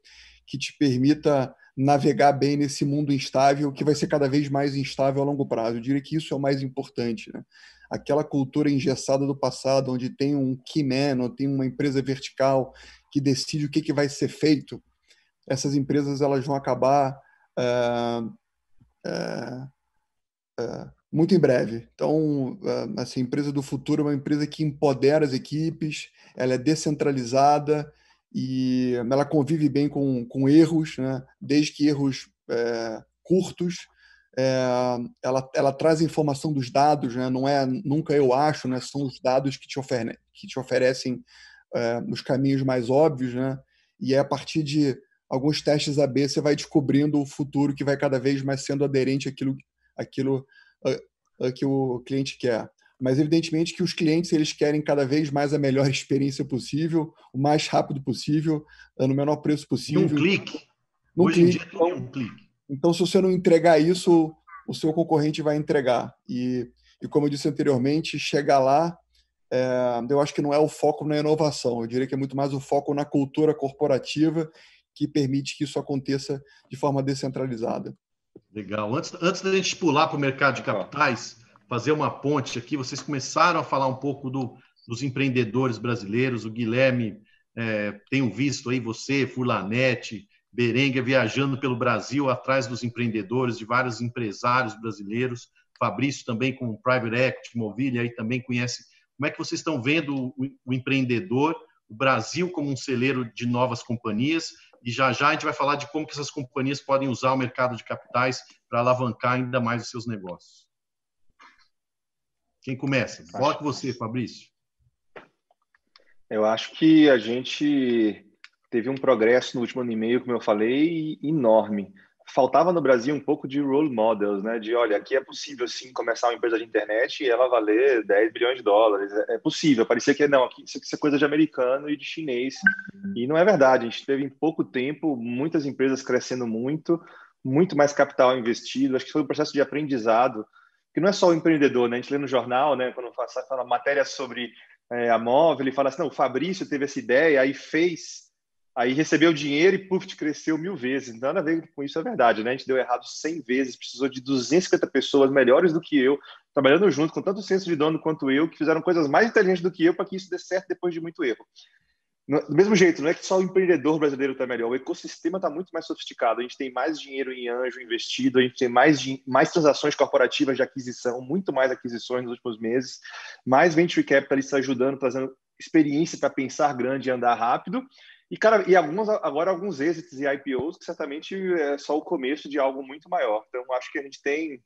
que te permita navegar bem nesse mundo instável, que vai ser cada vez mais instável a longo prazo. Eu diria que isso é o mais importante. Né? Aquela cultura engessada do passado, onde tem um key man, ou tem uma empresa vertical que decide o que, que vai ser feito, essas empresas elas vão acabar uh, uh, uh, muito em breve. Então, assim, a empresa do futuro é uma empresa que empodera as equipes, ela é descentralizada, e ela convive bem com, com erros, né? desde que erros é, curtos. É, ela, ela traz informação dos dados, né? não é nunca eu acho, né? são os dados que te, ofere que te oferecem é, os caminhos mais óbvios, né? e é a partir de alguns testes AB você vai descobrindo o futuro que vai cada vez mais sendo aderente àquilo, àquilo a, a que o cliente quer mas evidentemente que os clientes eles querem cada vez mais a melhor [laughs] experiência possível, o mais rápido possível, no menor preço possível. Um clique. Num Hoje clique. em dia então, um clique. Então, se você não entregar isso, o seu concorrente vai entregar. E, e como eu disse anteriormente, chegar lá, é, eu acho que não é o foco na inovação. Eu diria que é muito mais o foco na cultura corporativa que permite que isso aconteça de forma descentralizada. Legal. Antes, antes da gente pular para o mercado de capitais, fazer uma ponte aqui. Vocês começaram a falar um pouco do, dos empreendedores brasileiros. O Guilherme, é, tenho visto aí você, Furlanete, Berenga viajando pelo Brasil atrás dos empreendedores, de vários empresários brasileiros. Fabrício também com Private Equity, Movilha, aí também conhece. Como é que vocês estão vendo o, empreendedor, o Brasil como um celeiro de novas companhias? E já já a gente vai falar de como que essas companhias podem usar o mercado de capitais para alavancar ainda mais os seus negócios. Quem começa? Com você, Fabrício. Eu acho que a gente teve um progresso no último ano e meio, como eu falei, enorme. Faltava no Brasil um pouco de role models, né? De olha, aqui é possível sim começar uma empresa de internet e ela valer 10 bilhões de dólares. É, é possível. Parecia que não, aqui isso é coisa de americano e de chinês. E não é verdade. A gente teve em pouco tempo muitas empresas crescendo muito, muito mais capital investido. Acho que foi um processo de aprendizado que não é só o empreendedor, né? A gente lê no jornal, né? Quando fala, fala matéria sobre é, a móvel, ele fala assim, não, o Fabrício teve essa ideia, aí fez, aí recebeu dinheiro e, puf, cresceu mil vezes. Nada a ver com isso, é verdade, né? A gente deu errado 100 vezes, precisou de 250 pessoas melhores do que eu, trabalhando junto, com tanto senso de dono quanto eu, que fizeram coisas mais inteligentes do que eu para que isso dê certo depois de muito erro. Do mesmo jeito, não é que só o empreendedor brasileiro está melhor, o ecossistema está muito mais sofisticado. A gente tem mais dinheiro em anjo investido, a gente tem mais, mais transações corporativas de aquisição, muito mais aquisições nos últimos meses, mais venture capital está ajudando, trazendo experiência para pensar grande e andar rápido. E, cara, e alguns, agora alguns êxitos e IPOs que certamente é só o começo de algo muito maior. Então, acho que a gente tem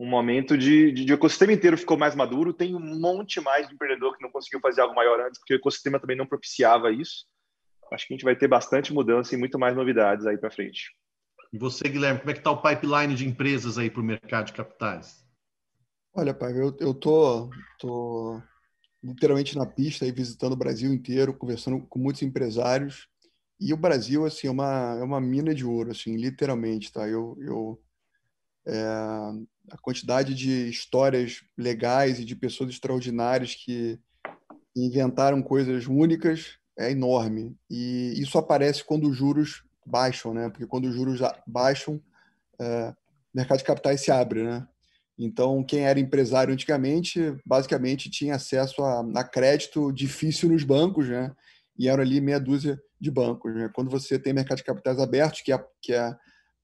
um momento de, de, de, o ecossistema inteiro ficou mais maduro. Tem um monte mais de empreendedor que não conseguiu fazer algo maior antes, porque o ecossistema também não propiciava isso. Acho que a gente vai ter bastante mudança e muito mais novidades aí para frente. E você, Guilherme, como é que está o pipeline de empresas aí para o mercado de capitais? Olha, pai, eu, eu tô, tô literalmente na pista aí visitando o Brasil inteiro, conversando com muitos empresários e o Brasil assim é uma, é uma mina de ouro, assim, literalmente, tá? Eu, eu é, a quantidade de histórias legais e de pessoas extraordinárias que inventaram coisas únicas é enorme. E isso aparece quando os juros baixam, né? Porque quando os juros baixam, é, o mercado de capitais se abre, né? Então, quem era empresário antigamente, basicamente tinha acesso a, a crédito difícil nos bancos, né? E eram ali meia dúzia de bancos. Né? Quando você tem mercado de capitais abertos, que é, que é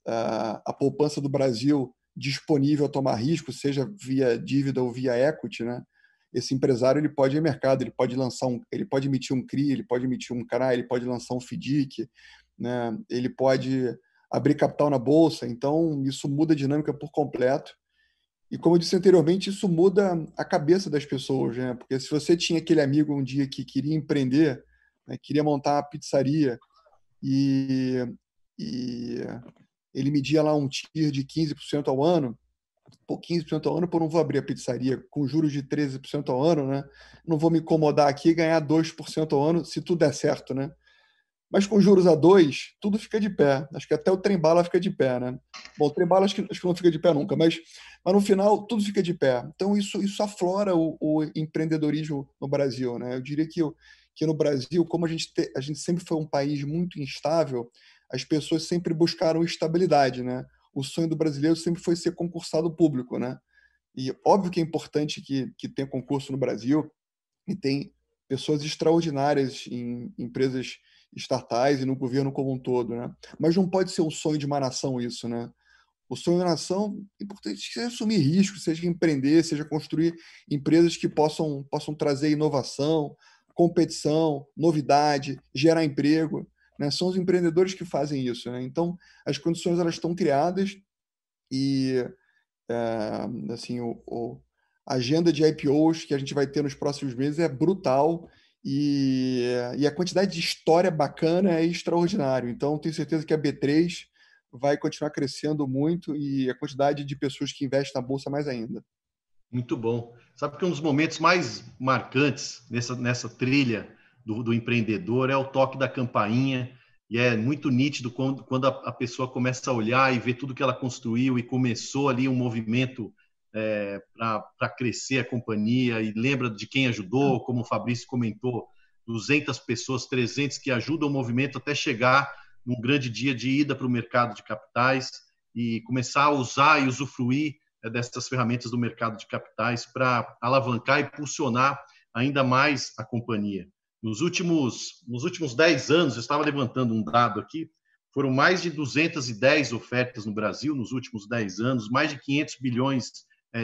a, a poupança do Brasil disponível a tomar risco, seja via dívida ou via equity, né? Esse empresário ele pode ir ao mercado, ele pode lançar um, ele pode emitir um CRI, ele pode emitir um CRA, ele pode lançar um FDIC, né? Ele pode abrir capital na bolsa. Então isso muda a dinâmica por completo. E como eu disse anteriormente, isso muda a cabeça das pessoas, né? Porque se você tinha aquele amigo um dia que queria empreender, né? queria montar uma pizzaria e, e ele media lá um TIR de 15% ao ano, pô, 15% ao ano, pô, não vou abrir a pizzaria com juros de 13% ao ano, né? Não vou me incomodar aqui e ganhar 2% ao ano se tudo der certo, né? Mas com juros a 2, tudo fica de pé. Acho que até o trem-bala fica de pé, né? Bom, o trem-bala acho acho que não fica de pé nunca, mas, mas no final tudo fica de pé. Então isso, isso aflora o, o empreendedorismo no Brasil, né? Eu diria que, que no Brasil, como a gente, te, a gente sempre foi um país muito instável, as pessoas sempre buscaram estabilidade, né? O sonho do brasileiro sempre foi ser concursado público, né? E óbvio que é importante que, que tenha concurso no Brasil e tem pessoas extraordinárias em empresas estatais e no governo como um todo, né? Mas não pode ser um sonho de uma nação isso, né? O sonho da nação é importante seja assumir riscos, seja empreender, seja construir empresas que possam possam trazer inovação, competição, novidade, gerar emprego. Né? São os empreendedores que fazem isso. Né? Então, as condições elas estão criadas e é, assim o, o, a agenda de IPOs que a gente vai ter nos próximos meses é brutal e, e a quantidade de história bacana é extraordinário. Então, tenho certeza que a B3 vai continuar crescendo muito e a quantidade de pessoas que investem na bolsa mais ainda. Muito bom. Sabe que um dos momentos mais marcantes nessa, nessa trilha do, do, empreendedor é o toque da campainha e é muito nítido quando, quando a, a, pessoa começa a olhar e ver tudo que ela construiu e começou ali um movimento é, para crescer a companhia e lembra de quem ajudou, como o Fabrício comentou, 200 pessoas, 300 que ajudam o movimento até chegar num grande dia de ida para o mercado de capitais e começar a usar e usufruir é, dessas ferramentas do mercado de capitais para alavancar e impulsionar ainda mais a companhia. Nos últimos, nos últimos 10 anos, eu estava levantando um dado aqui, foram mais de 210 ofertas no Brasil nos últimos 10 anos, mais de 500 bilhões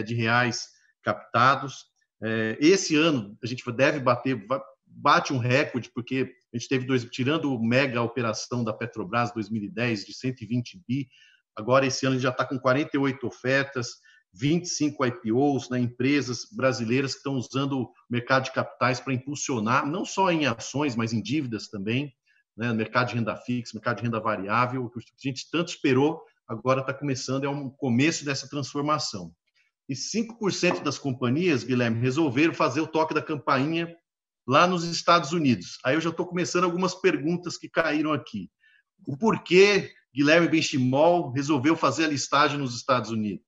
de reais captados. É, esse ano, a gente deve bater, bate um recorde, porque a gente teve, dois, tirando o mega operação da Petrobras 2010, de 120 bi, agora esse ano a gente já está com 48 ofertas, 25 IPOs, né, empresas brasileiras que estão usando o mercado de capitais para impulsionar, não só em ações, mas em dívidas também, né, mercado de renda fixa, mercado de renda variável, que a gente tanto esperou, agora está começando, é um começo dessa transformação. E 5% das companhias, Guilherme, resolveram fazer o toque da campainha lá nos Estados Unidos. Aí eu já estou começando algumas perguntas que caíram aqui. O porquê Guilherme Benchimol resolveu fazer a listagem nos Estados Unidos?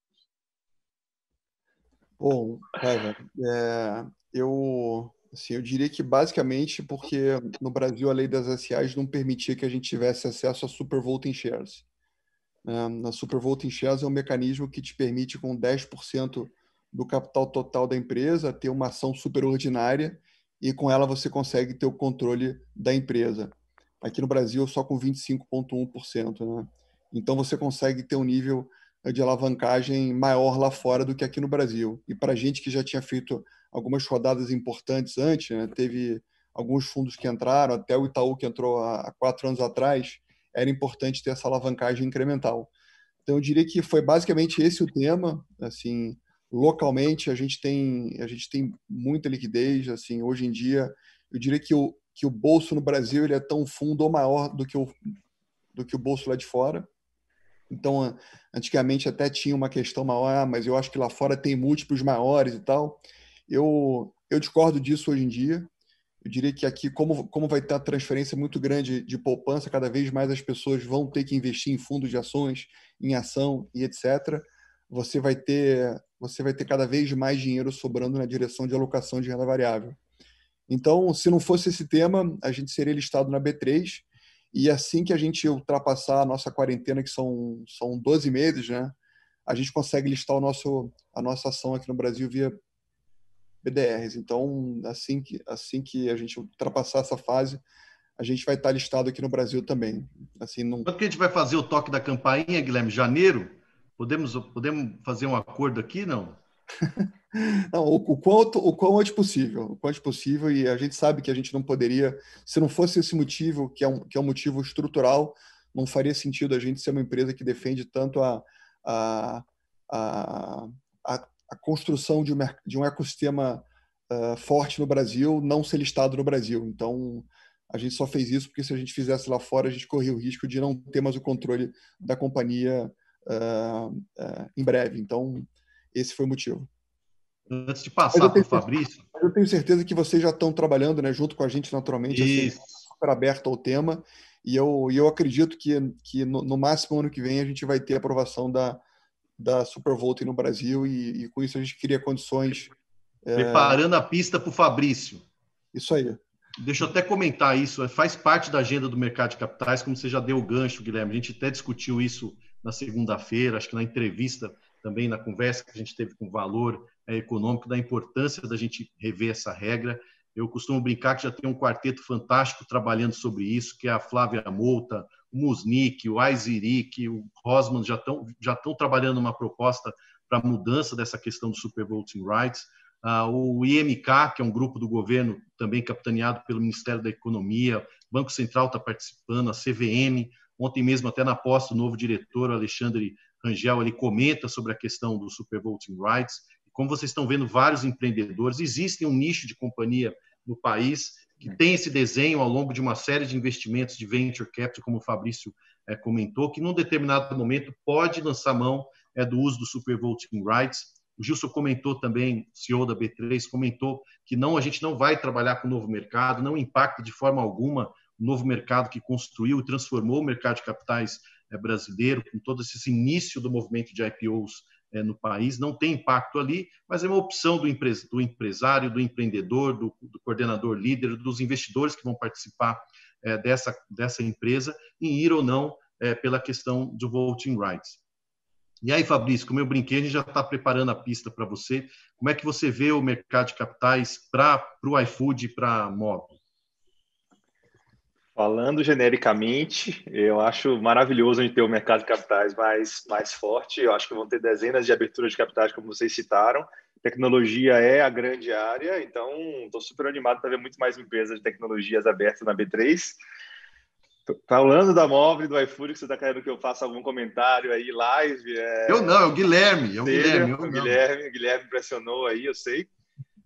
Bom, é, eu, assim, eu diria que basicamente porque no Brasil a lei das SAs não permitia que a gente tivesse acesso a super voting shares. É, na super voting shares é um mecanismo que te permite com 10% do capital total da empresa ter uma ação superordinária e com ela você consegue ter o controle da empresa. Aqui no Brasil só com 25,1%. Né? Então você consegue ter um nível de alavancagem maior lá fora do que aqui no Brasil. E para gente que já tinha feito algumas rodadas importantes antes, né, teve alguns fundos que entraram, até o Itaú que entrou há quatro anos atrás, era importante ter essa alavancagem incremental. Então eu diria que foi basicamente esse o tema, assim, localmente a gente tem a gente tem muita liquidez, assim, hoje em dia eu diria que o que o bolso no Brasil ele é tão fundo ou maior do que o do que o bolso lá de fora. Então, antigamente até tinha uma questão maior, ah, mas eu acho que lá fora tem múltiplos maiores e tal. Eu, eu discordo disso hoje em dia. Eu diria que aqui, como, como vai ter uma transferência muito grande de poupança, cada vez mais as pessoas vão ter que investir em fundos de ações, em ação e etc. Você vai ter, você vai ter cada vez mais dinheiro sobrando na direção de alocação de renda variável. Então, se não fosse esse tema, a gente seria listado na B3 e assim que a gente ultrapassar a nossa quarentena, que são, são 12 meses, né, a gente consegue listar o nosso, a nossa ação aqui no Brasil via BDRs. Então, assim que, assim que a gente ultrapassar essa fase, a gente vai estar listado aqui no Brasil também. Assim, não... Quando que a gente vai fazer o toque da campainha, Guilherme? Janeiro? Podemos, podemos fazer um acordo aqui, não? [laughs] não, o, o, quanto, o quão antes possível, o quanto possível, e a gente sabe que a gente não poderia, se não fosse esse motivo, que é um, que é um motivo estrutural, não faria sentido a gente ser uma empresa que defende tanto a, a, a, a a construção de um, de um ecossistema uh, forte no Brasil não ser listado no Brasil. Então, a gente só fez isso porque se a gente fizesse lá fora, a gente corria o risco de não ter mais o controle da companhia uh, uh, em breve. Então, esse foi o motivo. Antes de passar para o Fabrício. Eu tenho certeza que vocês já estão trabalhando né, junto com a gente, naturalmente, assim, super aberto ao tema. E eu, eu acredito que, que no, no máximo ano que vem a gente vai ter aprovação da, da Supervolt no Brasil e, e, com isso a gente cria condições. É, Preparando é... a pista para o Fabrício. Isso aí. Deixa eu até comentar isso, faz parte da agenda do mercado de capitais, como você já deu o gancho, Guilherme. A gente até discutiu isso na segunda-feira, acho que na entrevista também, na conversa que a gente teve com o valor é, econômico, da importância da gente rever essa regra. Eu costumo brincar que já tem um quarteto fantástico trabalhando sobre isso, que é a Flávia Mouta, o Musnik, o Aizirik, o Rosman já estão já estão trabalhando uma proposta para mudança dessa questão do super voting rights. Uh, o IMK, que é um grupo do governo também capitaneado pelo Ministério da Economia, o Banco Central está participando, a CVM, ontem mesmo até na posta o novo diretor, Alexandre Rangel, ele comenta sobre a questão do super voting rights. Como vocês estão vendo, vários empreendedores, existem um nicho de companhia no país que tem esse desenho ao longo de uma série de investimentos de venture capital, como o Fabrício é, comentou, que num determinado momento pode lançar mão é, do uso do super voting rights. O Gilson comentou também, CEO da B3, comentou que não a gente não vai trabalhar com o novo mercado, não impacta de forma alguma o novo mercado que construiu e transformou o mercado de capitais é, brasileiro, com todo esse início do movimento de IPOs é, no país, não tem impacto ali, mas é uma opção do, empres, do empresário, do empreendedor, do, do, coordenador líder, dos investidores que vão participar é, dessa, dessa empresa em ir ou não é, pela questão do voting rights. E aí, Fabrício, como eu brinquei, a gente já está preparando a pista para você. Como é que você vê o mercado de capitais para o iFood e para a móvel? Falando genericamente, eu acho maravilhoso a gente ter um mercado de capitais mais, mais forte. Eu acho que vão ter dezenas de aberturas de capitais, como vocês citaram. Tecnologia é a grande área, então estou super animado para ver muito mais empresas de tecnologias abertas na B3. Falando da móvel do iFood, que você está querendo que eu faça algum comentário aí, live? É... Eu não, é o Guilherme. É o Guilherme, o Guilherme, o Guilherme impressionou aí, eu sei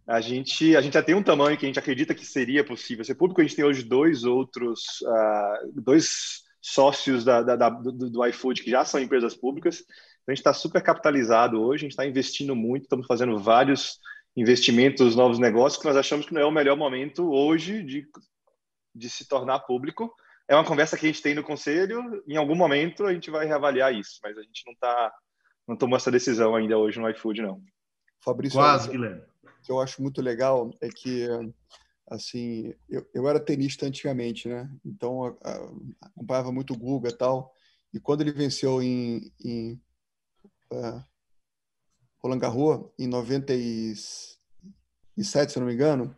a gente, a gente já tem um tamanho que a gente acredita que seria possível ser público. A gente tem hoje dois outros, uh, dois sócios da, da, da, do, do iFood que já são empresas públicas. Então, a gente está super capitalizado hoje, a gente está investindo muito, estamos fazendo vários investimentos, novos negócios, que nós achamos que não é o melhor momento hoje de, de se tornar público. É uma conversa que a gente tem no conselho, em algum momento a gente vai reavaliar isso, mas a gente não tá, não tomou essa decisão ainda hoje no iFood, não. Fabrício, Quase, Guilherme que eu acho muito legal é que assim eu, eu era tenista antigamente né? Então a, a, acompanhava muito o Guga e tal. E quando ele venceu em, em uh, Roland Garros em 97 se não me engano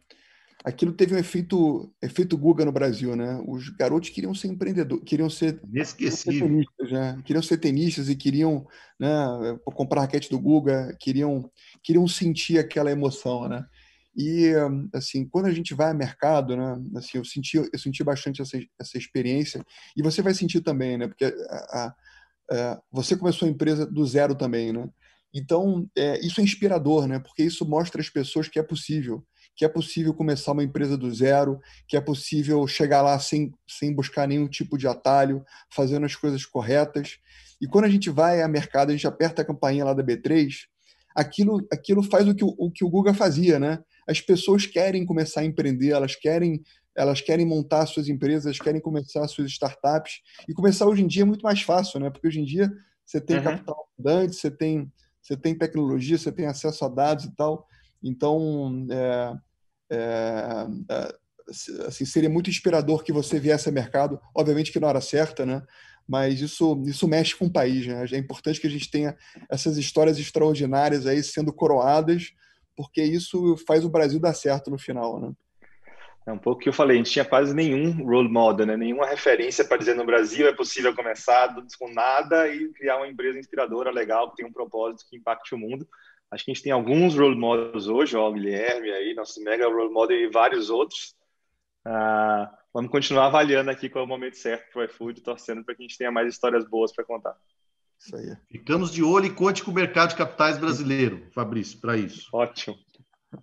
aquilo teve um efeito efeito Guga no Brasil né os garotos queriam ser empreendedores queriam ser inesquecível queriam ser tenistas, né? queriam ser tenistas e queriam né comprar a raquete do Guga queriam queriam sentir aquela emoção, né? E assim, quando a gente vai ao mercado, né? Assim, eu senti, eu senti bastante essa, essa experiência e você vai sentir também, né? Porque a, a, a, é, você começou a empresa do zero também, né? Então, é, isso é inspirador, né? Porque isso mostra às pessoas que é possível, que é possível começar uma empresa do zero, que é possível chegar lá sem, sem buscar nenhum tipo de atalho, fazendo as coisas corretas. E quando a gente vai ao mercado, a gente aperta a campainha lá da B3, aquilo, aquilo faz o que o, o que o Guga fazia, né? as pessoas querem começar a empreender, elas querem elas querem montar suas empresas, elas querem começar suas startups. E começar hoje em dia é muito mais fácil, né? Porque hoje em dia você tem uhum. capital abundante, você tem, você tem tecnologia, você tem acesso a dados e tal. Então, é, é, é assim, seria muito inspirador que você viesse ao mercado, obviamente que na hora certa, né? Mas isso, isso mexe com o país, né? É importante que a gente tenha essas histórias extraordinárias aí sendo coroadas, porque isso faz o Brasil dar certo no final, né? É um pouco o que eu falei, a gente tinha quase nenhum role model, né? nenhuma referência para dizer no Brasil é possível começar com nada e criar uma empresa inspiradora, legal, que tem um propósito que impacte o mundo. Acho que a gente tem alguns role models hoje, ó, o Guilherme aí, nosso mega role model e vários outros. Ah, vamos continuar avaliando aqui qual é o momento certo para o iFood, torcendo para que a gente tenha mais histórias boas para contar. Isso aí. Ficamos de olho e conte com o mercado de capitais brasileiro, Fabrício, para isso. Ótimo.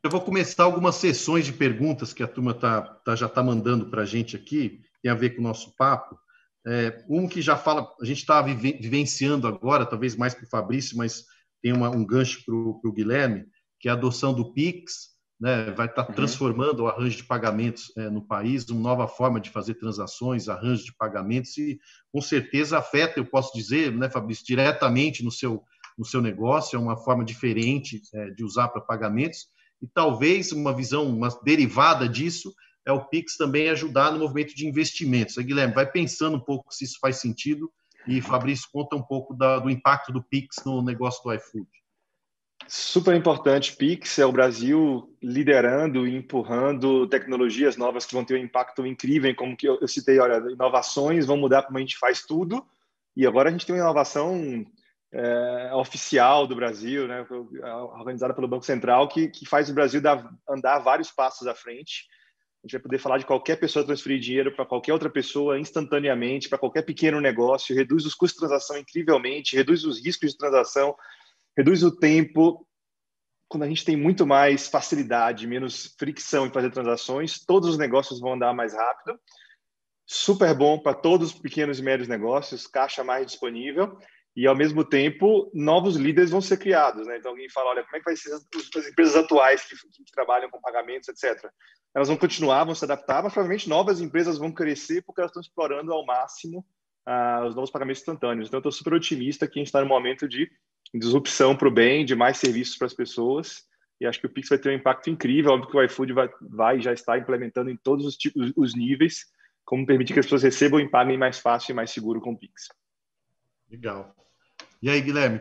Eu vou começar algumas sessões de perguntas que a turma tá, tá já está mandando para a gente aqui, tem a ver com o nosso papo. É, um que já fala, a gente está vivenciando agora, talvez mais para o Fabrício, mas tem uma, um gancho para o Guilherme, que é a adoção do PIX, né, vai estar tá uhum. transformando o arranjo de pagamentos é, no país, uma nova forma de fazer transações, arranjo de pagamentos, e com certeza afeta, eu posso dizer, né, Fabrício, diretamente no seu, no seu negócio, é uma forma diferente é, de usar para pagamentos, e talvez uma visão, uma derivada disso, é o Pix também ajudar no movimento de investimentos. Aí, Guilherme, vai pensando um pouco se isso faz sentido e Fabrício conta um pouco da, do impacto do Pix no negócio do iFood. Super importante, Pix é o Brasil liderando e empurrando tecnologias novas que vão ter um impacto incrível, como que eu, eu citei, olha, inovações vão mudar como a gente faz tudo, e agora a gente tem uma inovação é, oficial do Brasil, né, organizada pelo Banco Central, que, que faz o Brasil dar, andar vários passos à frente. A gente vai poder falar de qualquer pessoa transferir dinheiro para qualquer outra pessoa instantaneamente, para qualquer pequeno negócio, reduz os custos de transação incrivelmente, reduz os riscos de transação, reduz o tempo. Quando a gente tem muito mais facilidade, menos fricção em fazer transações, todos os negócios vão andar mais rápido. Super bom para todos os pequenos e médios negócios, caixa mais disponível e ao mesmo tempo novos líderes vão ser criados, né? Então alguém fala, olha, como é que vai ser as, as empresas atuais que, que, trabalham com pagamentos, etc. Elas vão continuar, vão se adaptar, mas provavelmente novas empresas vão crescer porque elas estão explorando ao máximo uh, os novos pagamentos instantâneos. Então estou super otimista que a gente está no momento de disrupção para o bem, de mais serviços para as pessoas. E acho que o Pix vai ter um impacto incrível. Óbvio que o iFood vai, vai já está implementando em todos os tipos, os níveis, como permitir que as pessoas recebam e paguem mais fácil e mais seguro com o Pix. Legal. E aí, Guilherme,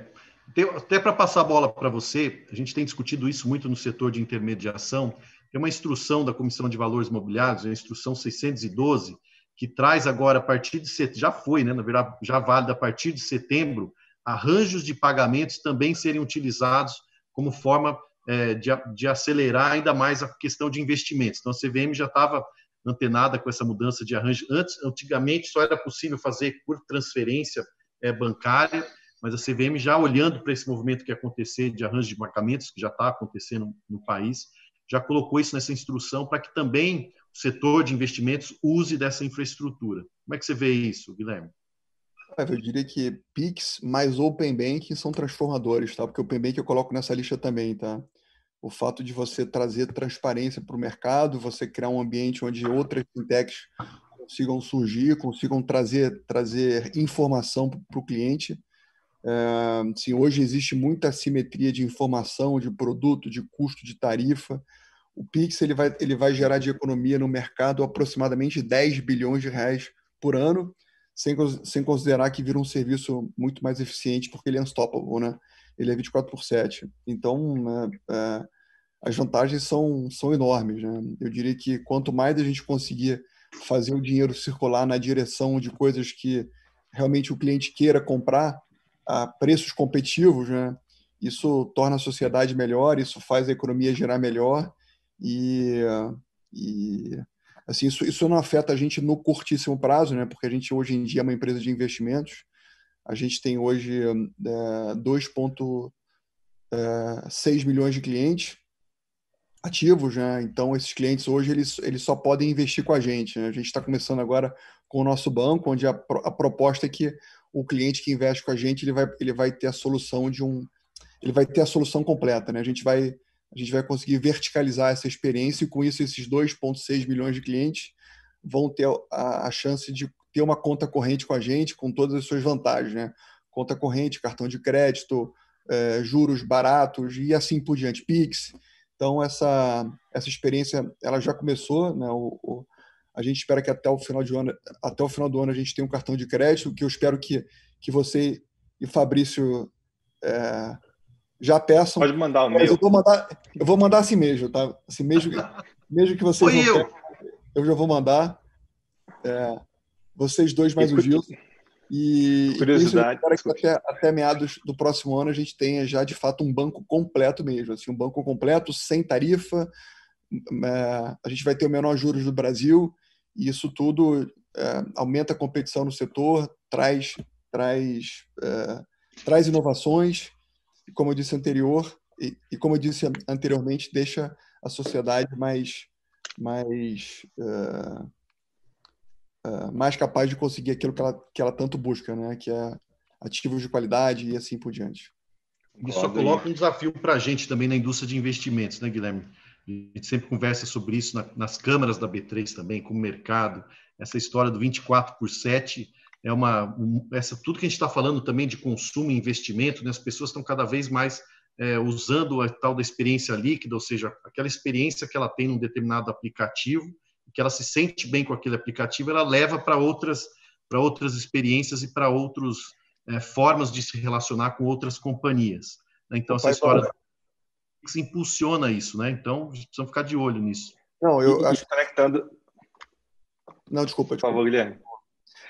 até para passar a bola para você, a gente tem discutido isso muito no setor de intermediação. Tem uma instrução da Comissão de Valores Imobiliários, a instrução 612, que traz agora, a partir de setembro, já foi, né, na verdade, já válida a partir de setembro, arranjos de pagamentos também serem utilizados como forma é, de, de, acelerar ainda mais a questão de investimentos. Então, a CVM já estava antenada com essa mudança de arranjo. Antes, antigamente, só era possível fazer por transferência é, bancária, mas a CVM já olhando para esse movimento que ia acontecer de arranjo de pagamentos, que já está acontecendo no país, já colocou isso nessa instrução para que também o setor de investimentos use dessa infraestrutura. Como é que você vê isso, Guilherme? Eu diria que Pix mais Open Banking são transformadores, tá? Porque o Open Banking eu coloco nessa lista também, tá? O fato de você trazer transparência para o mercado, você criar um ambiente onde outras fintechs consigam surgir, consigam trazer, trazer informação para o cliente. É, sim, hoje existe muita assimetria de informação, de produto, de custo, de tarifa. O Pix ele vai, ele vai gerar de economia no mercado aproximadamente 10 bilhões de reais por ano, sem, sem considerar que vira um serviço muito mais eficiente, porque ele é unstoppable, né? ele é 24 por 7. Então, é, é, as vantagens são, são enormes. Né? Eu diria que quanto mais a gente conseguir fazer o dinheiro circular na direção de coisas que realmente o cliente queira comprar a preços competitivos, né? Isso torna a sociedade melhor, isso faz a economia girar melhor e, e assim isso, isso não afeta a gente no curtíssimo prazo, né? Porque a gente hoje em dia é uma empresa de investimentos, a gente tem hoje é, 2,6 é, milhões de clientes ativos, né? Então esses clientes hoje eles, eles só podem investir com a gente. Né? A gente está começando agora com o nosso banco, onde a, a proposta é que o cliente que investe com a gente ele vai, ele vai ter a solução de um ele vai ter a solução completa, né? A gente vai a gente vai conseguir verticalizar essa experiência e com isso esses 2,6 milhões de clientes vão ter a, a, chance de ter uma conta corrente com a gente, com todas as suas vantagens, né? Conta corrente, cartão de crédito, é, juros baratos e assim por diante, Pix. Então essa essa experiência ela já começou, né? O, o, a gente espera que até o final de ano, até o final do ano a gente tenha um cartão de crédito que eu espero que que você e Fabrício é, já peçam. Pode mandar o meu. Eu vou mandar, eu vou mandar assim mesmo, tá? Assim mesmo, mesmo que vocês. Foi eu. eu já vou mandar. É, vocês dois mais o Gilson. E, Curiosidade. E que até, até, meados do próximo ano a gente tenha já de fato um banco completo mesmo, assim, um banco completo sem tarifa. É, a gente vai ter o menor juros do Brasil e isso tudo é, aumenta a competição no setor, traz traz é, traz inovações e como eu disse anterior e, e, como eu disse anteriormente deixa a sociedade mais mais uh, uh, mais capaz de conseguir aquilo que ela que ela tanto busca né? Que é ativos de qualidade e assim por diante. Isso só coloca um desafio para a gente também na indústria de investimentos né Guilherme? A gente sempre conversa sobre isso na, nas câmaras da B3 também com o mercado. Essa história do 24 por 7 é uma essa tudo que a gente está falando também de consumo e investimento, né? as pessoas estão cada vez mais é, usando a tal da experiência líquida, ou seja, aquela experiência que ela tem num determinado aplicativo, que ela se sente bem com aquele aplicativo, ela leva para outras para outras experiências e para outras é, formas de se relacionar com outras companhias. Né? Então essa história que impulsiona isso, né? Então precisamos ficar de olho nisso. Não, eu e, acho conectando. Não, desculpa, desculpa. Por favor, Guilherme.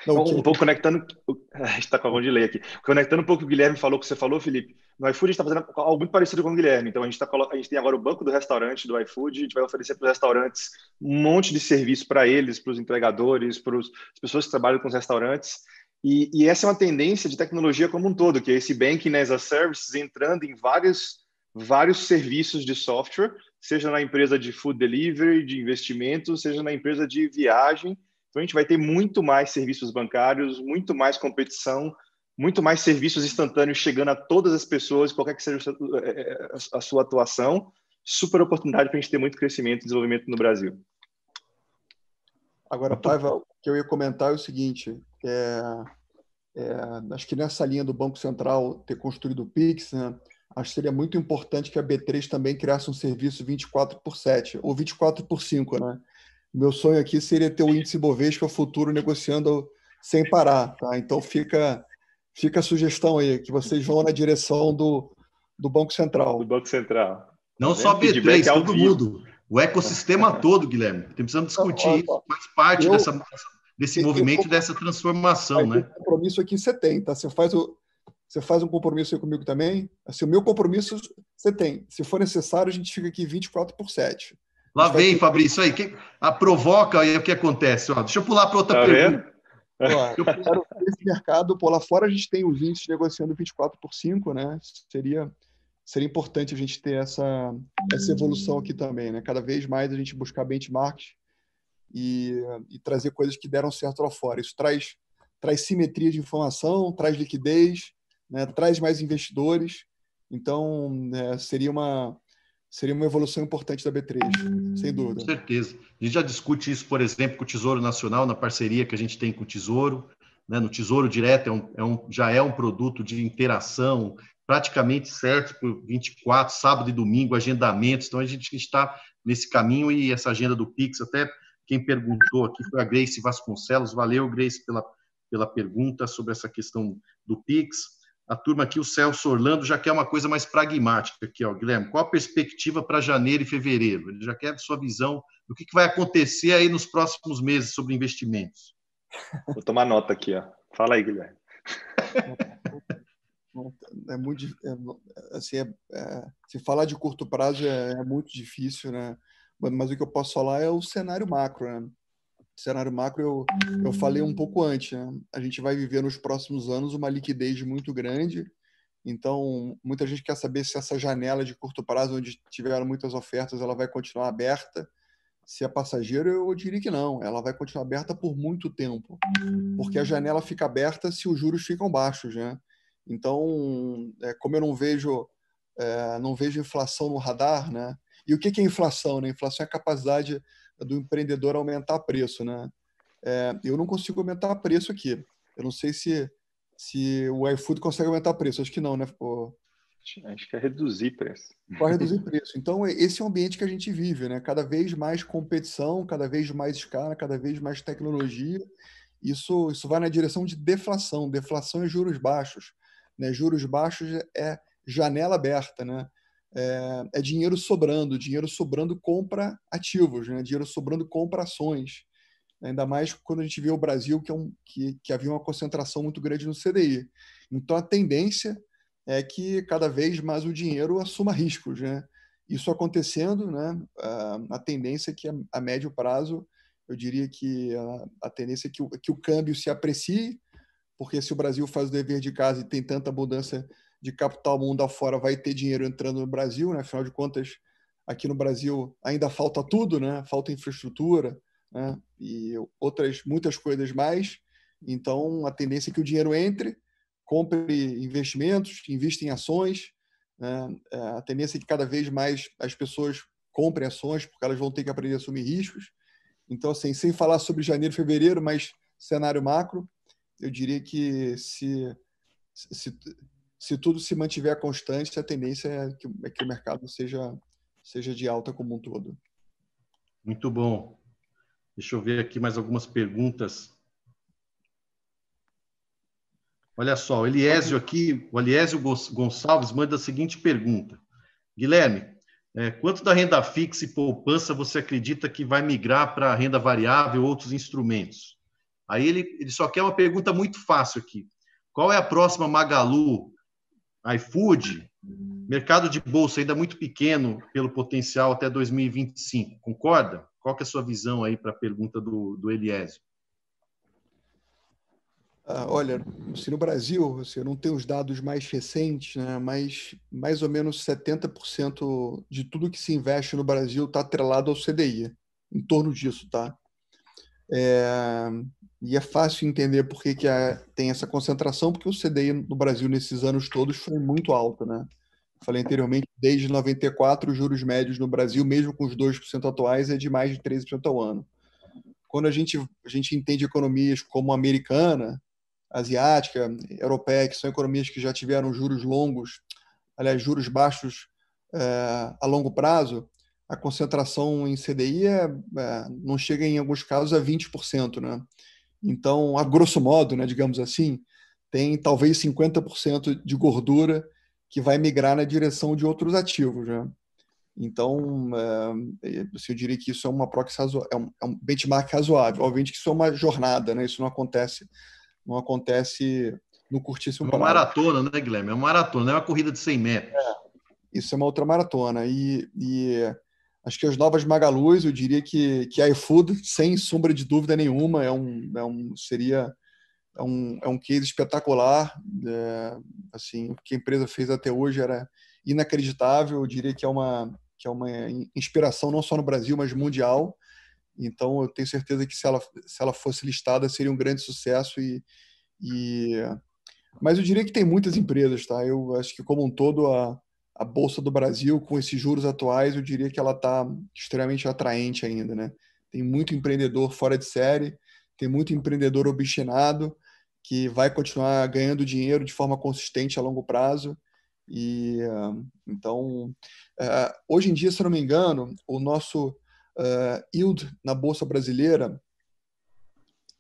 Não, um pouco conectando. [laughs] A gente está com algum delay aqui. Conectando um pouco o que o Guilherme falou, que você falou, Felipe. No iFood a gente está fazendo algo muito parecido com o Guilherme. Então a gente, tá, a gente tem agora o banco do restaurante do iFood, a gente vai oferecer para os restaurantes um monte de serviço para eles, para os entregadores, para as pessoas que trabalham com os restaurantes. E, e, essa é uma tendência de tecnologia como um todo, que é esse banking as a service entrando em vários, vários serviços de software, seja na empresa de food delivery, de investimento, seja na empresa de viagem então, a gente vai ter muito mais serviços bancários, muito mais competição, muito mais serviços instantâneos chegando a todas as pessoas, qualquer que seja a sua atuação. Super oportunidade para a gente ter muito crescimento e desenvolvimento no Brasil. Agora, Paiva, o que eu ia comentar é o seguinte: é, é, acho que nessa linha do Banco Central ter construído o Pix, né, acho que seria muito importante que a B3 também criasse um serviço 24 por 7 ou 24 por 5, né? Meu sonho aqui seria ter o índice Bovespa futuro negociando sem parar, tá? Então fica fica a sugestão aí que vocês vão na direção do, do Banco Central. Do Banco Central. Não tá só a B3, todo mundo. O ecossistema [laughs] todo, Guilherme. Precisamos discutir isso, faz parte eu, dessa, desse eu, movimento, eu, dessa transformação, né? O compromisso aqui você tem, tá? Você faz, o, você faz um compromisso aí comigo também. Assim, o meu compromisso você tem. Se for necessário, a gente fica aqui 24 por 7. Lá vem, Fabrício, aí. Que, a provoca aí o que acontece. Ó, deixa eu pular para outra tá pergunta. [laughs] eu quero esse mercado, por lá fora a gente tem os índices negociando 24 por 5, né? Seria, seria importante a gente ter essa, essa evolução aqui também, né? Cada vez mais a gente buscar benchmarks e, e trazer coisas que deram certo lá fora. Isso traz, traz simetria de informação, traz liquidez, né? traz mais investidores. Então, é, seria uma, seria uma evolução importante da B3, sem dúvida. Com certeza. A gente já discute isso, por exemplo, com o Tesouro Nacional, na parceria que a gente tem com o Tesouro. Né? No Tesouro Direto é um, é um, já é um produto de interação, praticamente certo por 24, sábado e domingo, agendamentos. Então, a gente está nesse caminho e essa agenda do Pix, até quem perguntou aqui foi a Grace Vasconcelos. Valeu, Grace, pela, pela pergunta sobre essa questão do Pix a turma aqui, o Celso Orlando, já quer uma coisa mais pragmática aqui, ó, Guilherme. Qual a perspectiva para janeiro e fevereiro? Ele já quer a sua visão do que, que vai acontecer aí nos próximos meses sobre investimentos. Vou tomar nota aqui, ó. Fala aí, Guilherme. É muito é, assim, é, é, se falar de curto prazo é, é, muito difícil, né? Mas o que eu posso falar é o cenário macro, né? Cenário macro eu, eu falei um pouco antes. Né? A gente vai viver nos próximos anos uma liquidez muito grande. Então, muita gente quer saber se essa janela de curto prazo, onde tiveram muitas ofertas, ela vai continuar aberta. Se é passageiro, eu diria que não. Ela vai continuar aberta por muito tempo, porque a janela fica aberta se os juros ficam baixos, né? Então, é, como eu não vejo é, não vejo inflação no radar, né? E o que é inflação? Né? Inflação é a capacidade do empreendedor aumentar preço, né? É, eu não consigo aumentar preço aqui. Eu não sei se, se o iFood consegue aumentar preço. Acho que não, né? Pô, Acho que é reduzir preço. Pode reduzir [laughs] preço. Então, esse é o ambiente que a gente vive, né? Cada vez mais competição, cada vez mais escala, cada vez mais tecnologia. Isso, isso vai na direção de deflação. Deflação é juros baixos. Né? Juros baixos é janela aberta, né? É, é dinheiro sobrando. Dinheiro sobrando compra ativos, né? Dinheiro sobrando compra ações. Ainda mais quando a gente vê o Brasil, que, é um, que, que havia uma concentração muito grande no CDI. Então, a tendência é que cada vez mais o dinheiro assuma riscos. Né? Isso acontecendo, né, a, tendência é que a, médio prazo, eu diria que a, a tendência é que o, que o câmbio se aprecie, porque se o Brasil faz o dever de casa e tem tanta abundância de capital mundo afora, vai ter dinheiro entrando no Brasil, né? afinal de contas, aqui no Brasil ainda falta tudo, né? falta infraestrutura né? e outras muitas coisas mais. Então, a tendência é que o dinheiro entre, compre investimentos, invista em ações. Né? É, a tendência é que cada vez mais as pessoas comprem ações, porque elas vão ter que aprender a assumir riscos. Então, assim, sem falar sobre janeiro fevereiro, mas cenário macro, eu diria que se, se, se tudo se mantiver constante, a tendência é que, é que o mercado seja, seja de alta como um todo. Muito bom. Deixa eu ver aqui mais algumas perguntas Olha só, o Eliésio aqui, o Eliésio Gonçalves manda a seguinte pergunta. Guilherme, é, quanto da renda fixa e poupança você acredita que vai migrar para renda variável ou outros instrumentos? Aí ele, ele só quer uma pergunta muito fácil aqui. Qual é a próxima Magalu, iFood? Mercado de bolsa ainda muito pequeno pelo potencial até 2025. Concorda? Qual é a sua visão aí para a pergunta do, do Eliésio? Ah, olha, se no Brasil, assim, eu não tenho os dados mais recentes, né, mas mais ou menos 70% de tudo que se investe no Brasil está atrelado ao CDI, em torno disso, tá? É, e é fácil entender por que, que a, tem essa concentração, porque o CDI no Brasil nesses anos todos foi muito alto, né? Falei anteriormente, desde 94, os juros médios no Brasil, mesmo com os 2% atuais, é de mais de 13% ao ano. Quando a gente, a gente entende economias como a americana, asiática, europeia, que são economias que já tiveram juros longos, aliás, juros baixos é, a longo prazo, a concentração em CDI é, é, não chega, em alguns casos, a 20%. Né? Então, a grosso modo, né, digamos assim, tem talvez 50% de gordura que vai migrar na direção de outros ativos. Né? Então, é, eu diria que isso é uma proxy é um, é um benchmark razoável. Obviamente que isso é uma jornada, né? isso não acontece não acontece no curtíssimo prazo. É uma maratona, né, Guilherme? É uma maratona, não é uma corrida de 100 metros. É, isso é uma outra maratona. E, e acho que as novas Magalus, eu diria que, que a iFood, sem sombra de dúvida nenhuma, é um, é um, seria é um, é um case espetacular. É, assim, o que a empresa fez até hoje era inacreditável. Eu diria que é uma, que é uma inspiração não só no Brasil, mas mundial. Então, eu tenho certeza que se ela, se ela fosse listada, seria um grande sucesso. E, e... Mas eu diria que tem muitas empresas, tá? Eu acho que, como um todo, a, a Bolsa do Brasil, com esses juros atuais, eu diria que ela está extremamente atraente ainda, né? Tem muito empreendedor fora de série, tem muito empreendedor obstinado que vai continuar ganhando dinheiro de forma consistente a longo prazo. E então, uh, hoje em dia, se não me engano, o nosso uh, yield na Bolsa Brasileira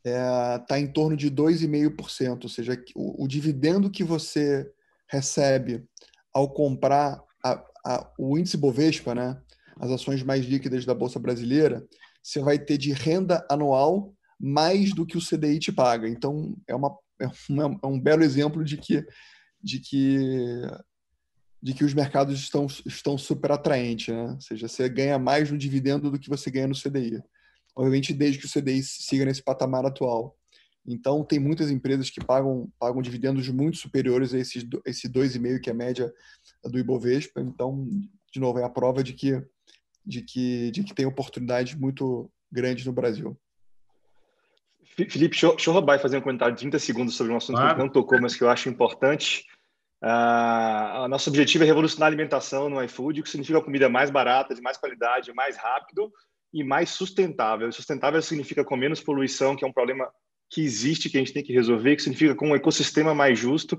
está em torno de 2,5%, ou seja, o, o, dividendo que você recebe ao comprar a, a, o índice Bovespa, né, as ações mais líquidas da Bolsa Brasileira, você vai ter de renda anual mais do que o CDI te paga. Então, é, uma, é, um, é um belo exemplo de que, de que de que os mercados estão, estão super atraentes, né? Ou seja, você ganha mais no dividendo do que você ganha no CDI. Obviamente, desde que o CDI siga nesse patamar atual. Então, tem muitas empresas que pagam, pagam dividendos muito superiores a esses, esse 2,5% que é a média do Ibovespa. Então, de novo, é a prova de que, de que, de que tem oportunidades muito grandes no Brasil. Felipe, deixa eu, deixa eu roubar e fazer um comentário de 30 segundos sobre um assunto claro. que não tocou, mas que eu acho importante Uh, nosso objetivo é revolucionar a alimentação no iFood, o que significa comida mais barata, de mais qualidade, mais rápido e mais sustentável. Sustentável significa com menos poluição, que é um problema que existe, que a gente tem que resolver, que significa com um ecossistema mais justo.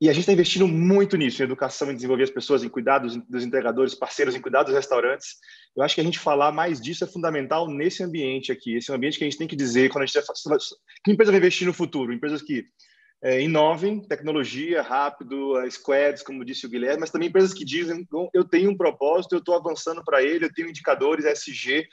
E a gente está investindo muito nisso, em educação, em desenvolver as pessoas, em cuidar dos, entregadores, parceiros, em cuidar dos restaurantes. Eu acho que a gente falar mais disso é fundamental nesse ambiente aqui. Esse é um ambiente que a gente tem que dizer quando a gente... Que empresa vai investir no futuro? Empresas que é, inovem, tecnologia, rápido, squads, como disse o Guilherme, mas também empresas que dizem, eu tenho um propósito, eu estou avançando para ele, eu tenho indicadores SG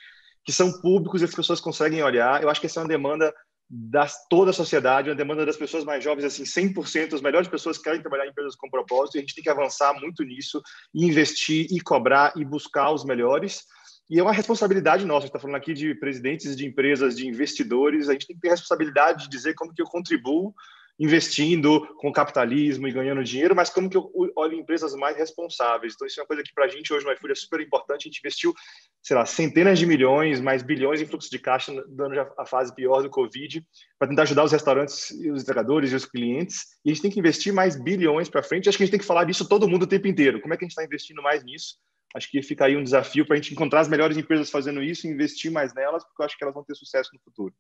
que são públicos e as pessoas conseguem olhar. Eu acho que essa é uma demanda da toda a sociedade, uma demanda das pessoas mais jovens, assim, 100% as melhores pessoas querem trabalhar em empresas com propósito, e a gente tem que avançar muito nisso, e investir, e cobrar, e buscar os melhores. E é uma responsabilidade nossa, a gente está falando aqui de presidentes de empresas, de investidores, a gente tem que ter a responsabilidade de dizer como que eu contribuo investindo com capitalismo e ganhando dinheiro, mas como que eu olho empresas mais responsáveis. Então, isso é uma coisa que para a gente hoje no iFood é super importante. A gente investiu, sei lá, centenas de milhões, mais bilhões em fluxo de caixa, dando a fase pior do Covid, para tentar ajudar os restaurantes, os entregadores e os clientes. E a gente tem que investir mais bilhões para frente. Acho que a gente tem que falar disso todo mundo o tempo inteiro. Como é que a gente está investindo mais nisso? Acho que fica aí um desafio para a gente encontrar as melhores empresas fazendo isso investir mais nelas, porque eu acho que elas vão ter sucesso no futuro.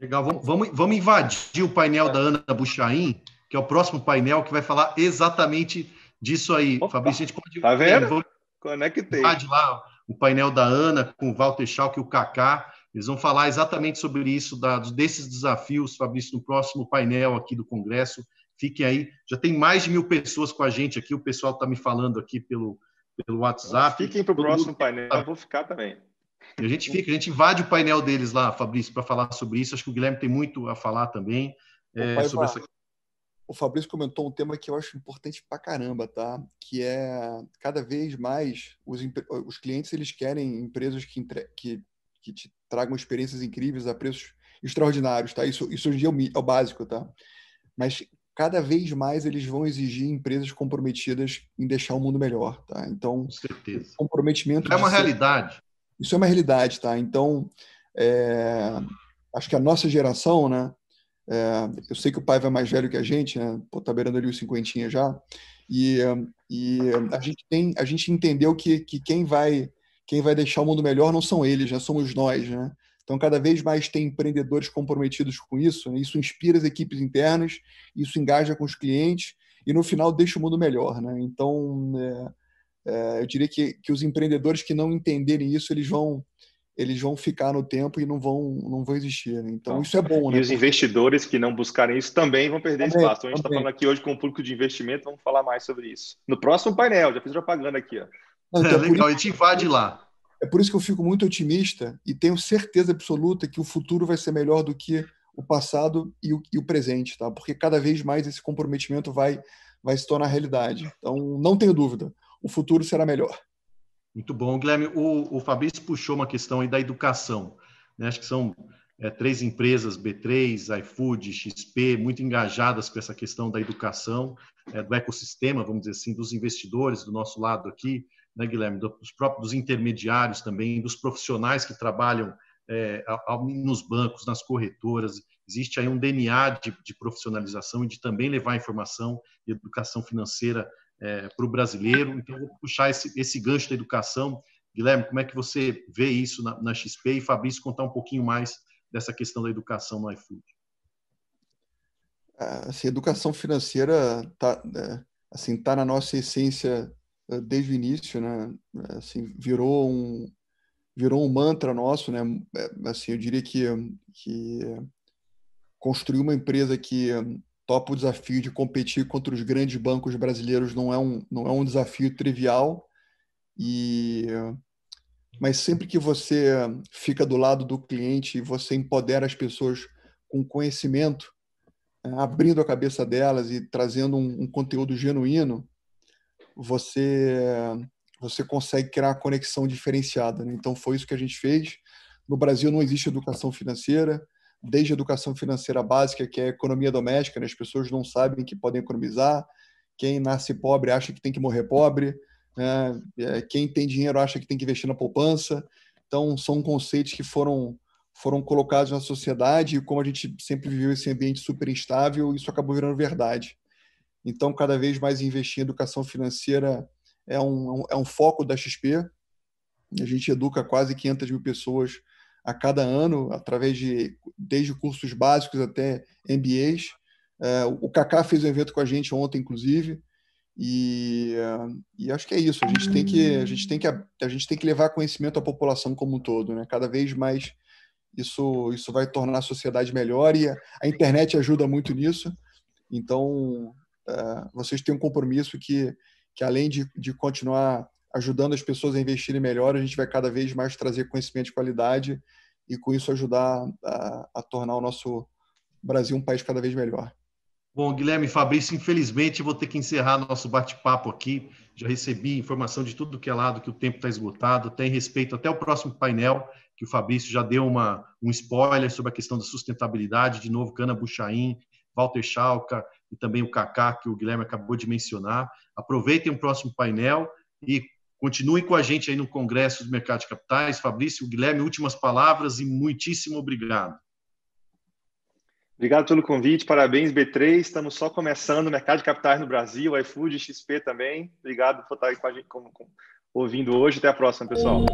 Legal, vamos, vamos, vamos invadir o painel da Ana Buchaim, que é o próximo painel que vai falar exatamente disso aí. Opa, Fabrício, a gente pode. Tá vendo? Conectei. Invade lá o painel da Ana com o Walter Schalke e o Kaká. Eles vão falar exatamente sobre isso, da, desses desafios, Fabrício, no próximo painel aqui do Congresso. Fiquem aí. Já tem mais de mil pessoas com a gente aqui. O pessoal está me falando aqui pelo, pelo WhatsApp. Fiquem para o próximo painel. Eu vou ficar também. E a gente fica, a gente invade o painel deles lá, Fabrício, para falar sobre isso. Acho que o Guilherme tem muito a falar também é, sobre essa o Fabrício comentou um tema que eu acho importante pra caramba, tá? Que é cada vez mais os, os clientes eles querem empresas que, que, que te tragam experiências incríveis a preços extraordinários, tá? Isso, isso hoje em dia é o, é o básico, tá? Mas cada vez mais eles vão exigir empresas comprometidas em deixar o mundo melhor, tá? Então, Com certeza. comprometimento é uma realidade. Isso é uma realidade, tá? Então, é, acho que a nossa geração, né? É, eu sei que o pai vai mais velho que a gente, né? Pô, tá beirando ali os cinquentinha já. E, e a gente tem, a gente entendeu que, que quem vai quem vai deixar o mundo melhor não são eles, já somos nós, né? Então, cada vez mais tem empreendedores comprometidos com isso, né? isso inspira as equipes internas, isso engaja com os clientes e, no final, deixa o mundo melhor. Né? Então, é, é, eu diria que, que os empreendedores que não entenderem isso, eles vão eles vão ficar no tempo e não vão não vão existir. Né? Então, isso é bom. E né? os investidores que não buscarem isso também vão perder também, espaço. Então, a gente está falando aqui hoje com o público de investimento, vamos falar mais sobre isso. No próximo painel, já fiz propaganda aqui. Ó. Não, então, é, legal, a gente invade lá. É por isso que eu fico muito otimista e tenho certeza absoluta que o futuro vai ser melhor do que o passado e o, e o presente, tá? Porque cada vez mais esse comprometimento vai, vai se tornar realidade. Então, não tenho dúvida o futuro será melhor. Muito bom. Guilherme, o, o Fabrício puxou uma questão aí da educação. Né? Acho que são é, três empresas, B3, iFood, XP, muito engajadas com essa questão da educação, é, do ecossistema, vamos dizer assim, dos investidores do nosso lado aqui, né, Guilherme, dos próprios intermediários também, dos profissionais que trabalham é, nos bancos, nas corretoras. Existe aí um DNA de, de profissionalização e de também levar informação e educação financeira é, para o brasileiro. Então, vou puxar esse, esse gancho da educação. Guilherme, como é que você vê isso na, na XP? E Fabrício, contar um pouquinho mais dessa questão da educação no iFood. Assim, educação financeira está é, assim, tá na nossa essência é, desde o início, né? Assim, virou um virou um mantra nosso, né? É, assim, eu diria que que construir uma empresa que topa o desafio de competir contra os grandes bancos brasileiros não é um, não é um desafio trivial e mas sempre que você fica do lado do cliente e você empodera as pessoas com conhecimento, né, abrindo a cabeça delas e trazendo um, um conteúdo genuíno, você você consegue criar uma conexão diferenciada. Né? Então foi isso que a gente fez. No Brasil não existe educação financeira desde a educação financeira básica, que é a economia doméstica, né? as pessoas não sabem que podem economizar, quem nasce pobre acha que tem que morrer pobre, né? É, quem tem dinheiro acha que tem que investir na poupança. Então, são conceitos que foram, foram colocados na sociedade e como a gente sempre viveu esse ambiente super instável, isso acabou virando verdade. Então, cada vez mais investir em educação financeira é um, é um foco da XP. A gente educa quase 500 mil pessoas a cada ano, através de desde cursos básicos até MBAs. É, o Kaká fez um evento com a gente ontem, inclusive, e, e, acho que é isso. A gente tem que a gente tem que a gente tem que levar conhecimento à população como um todo, né? Cada vez mais isso isso vai tornar a sociedade melhor e a, internet ajuda muito nisso. Então uh, vocês têm um compromisso que que além de, de continuar ajudando as pessoas a investirem melhor, a gente vai cada vez mais trazer conhecimento de qualidade e com isso ajudar a, a tornar o nosso Brasil um país cada vez melhor. Bom, Guilherme Fabrício, infelizmente vou ter que encerrar nosso bate-papo aqui. Já recebi informação de tudo que é lado, que o tempo está esgotado. Tem respeito até o próximo painel, que o Fabrício já deu uma, um spoiler sobre a questão da sustentabilidade. De novo, Cana Buchaim, Walter Schalka e também o Kaká, que o Guilherme acabou de mencionar. Aproveitem o próximo painel e continuem com a gente aí no Congresso do Mercado de Capitais. Fabrício, Guilherme, últimas palavras e muitíssimo obrigado. Obrigado pelo convite, parabéns B3. Estamos só começando o mercado de capitais no Brasil, iFood, XP também. Obrigado por estar aí com a gente com, com, ouvindo hoje. Até a próxima, pessoal.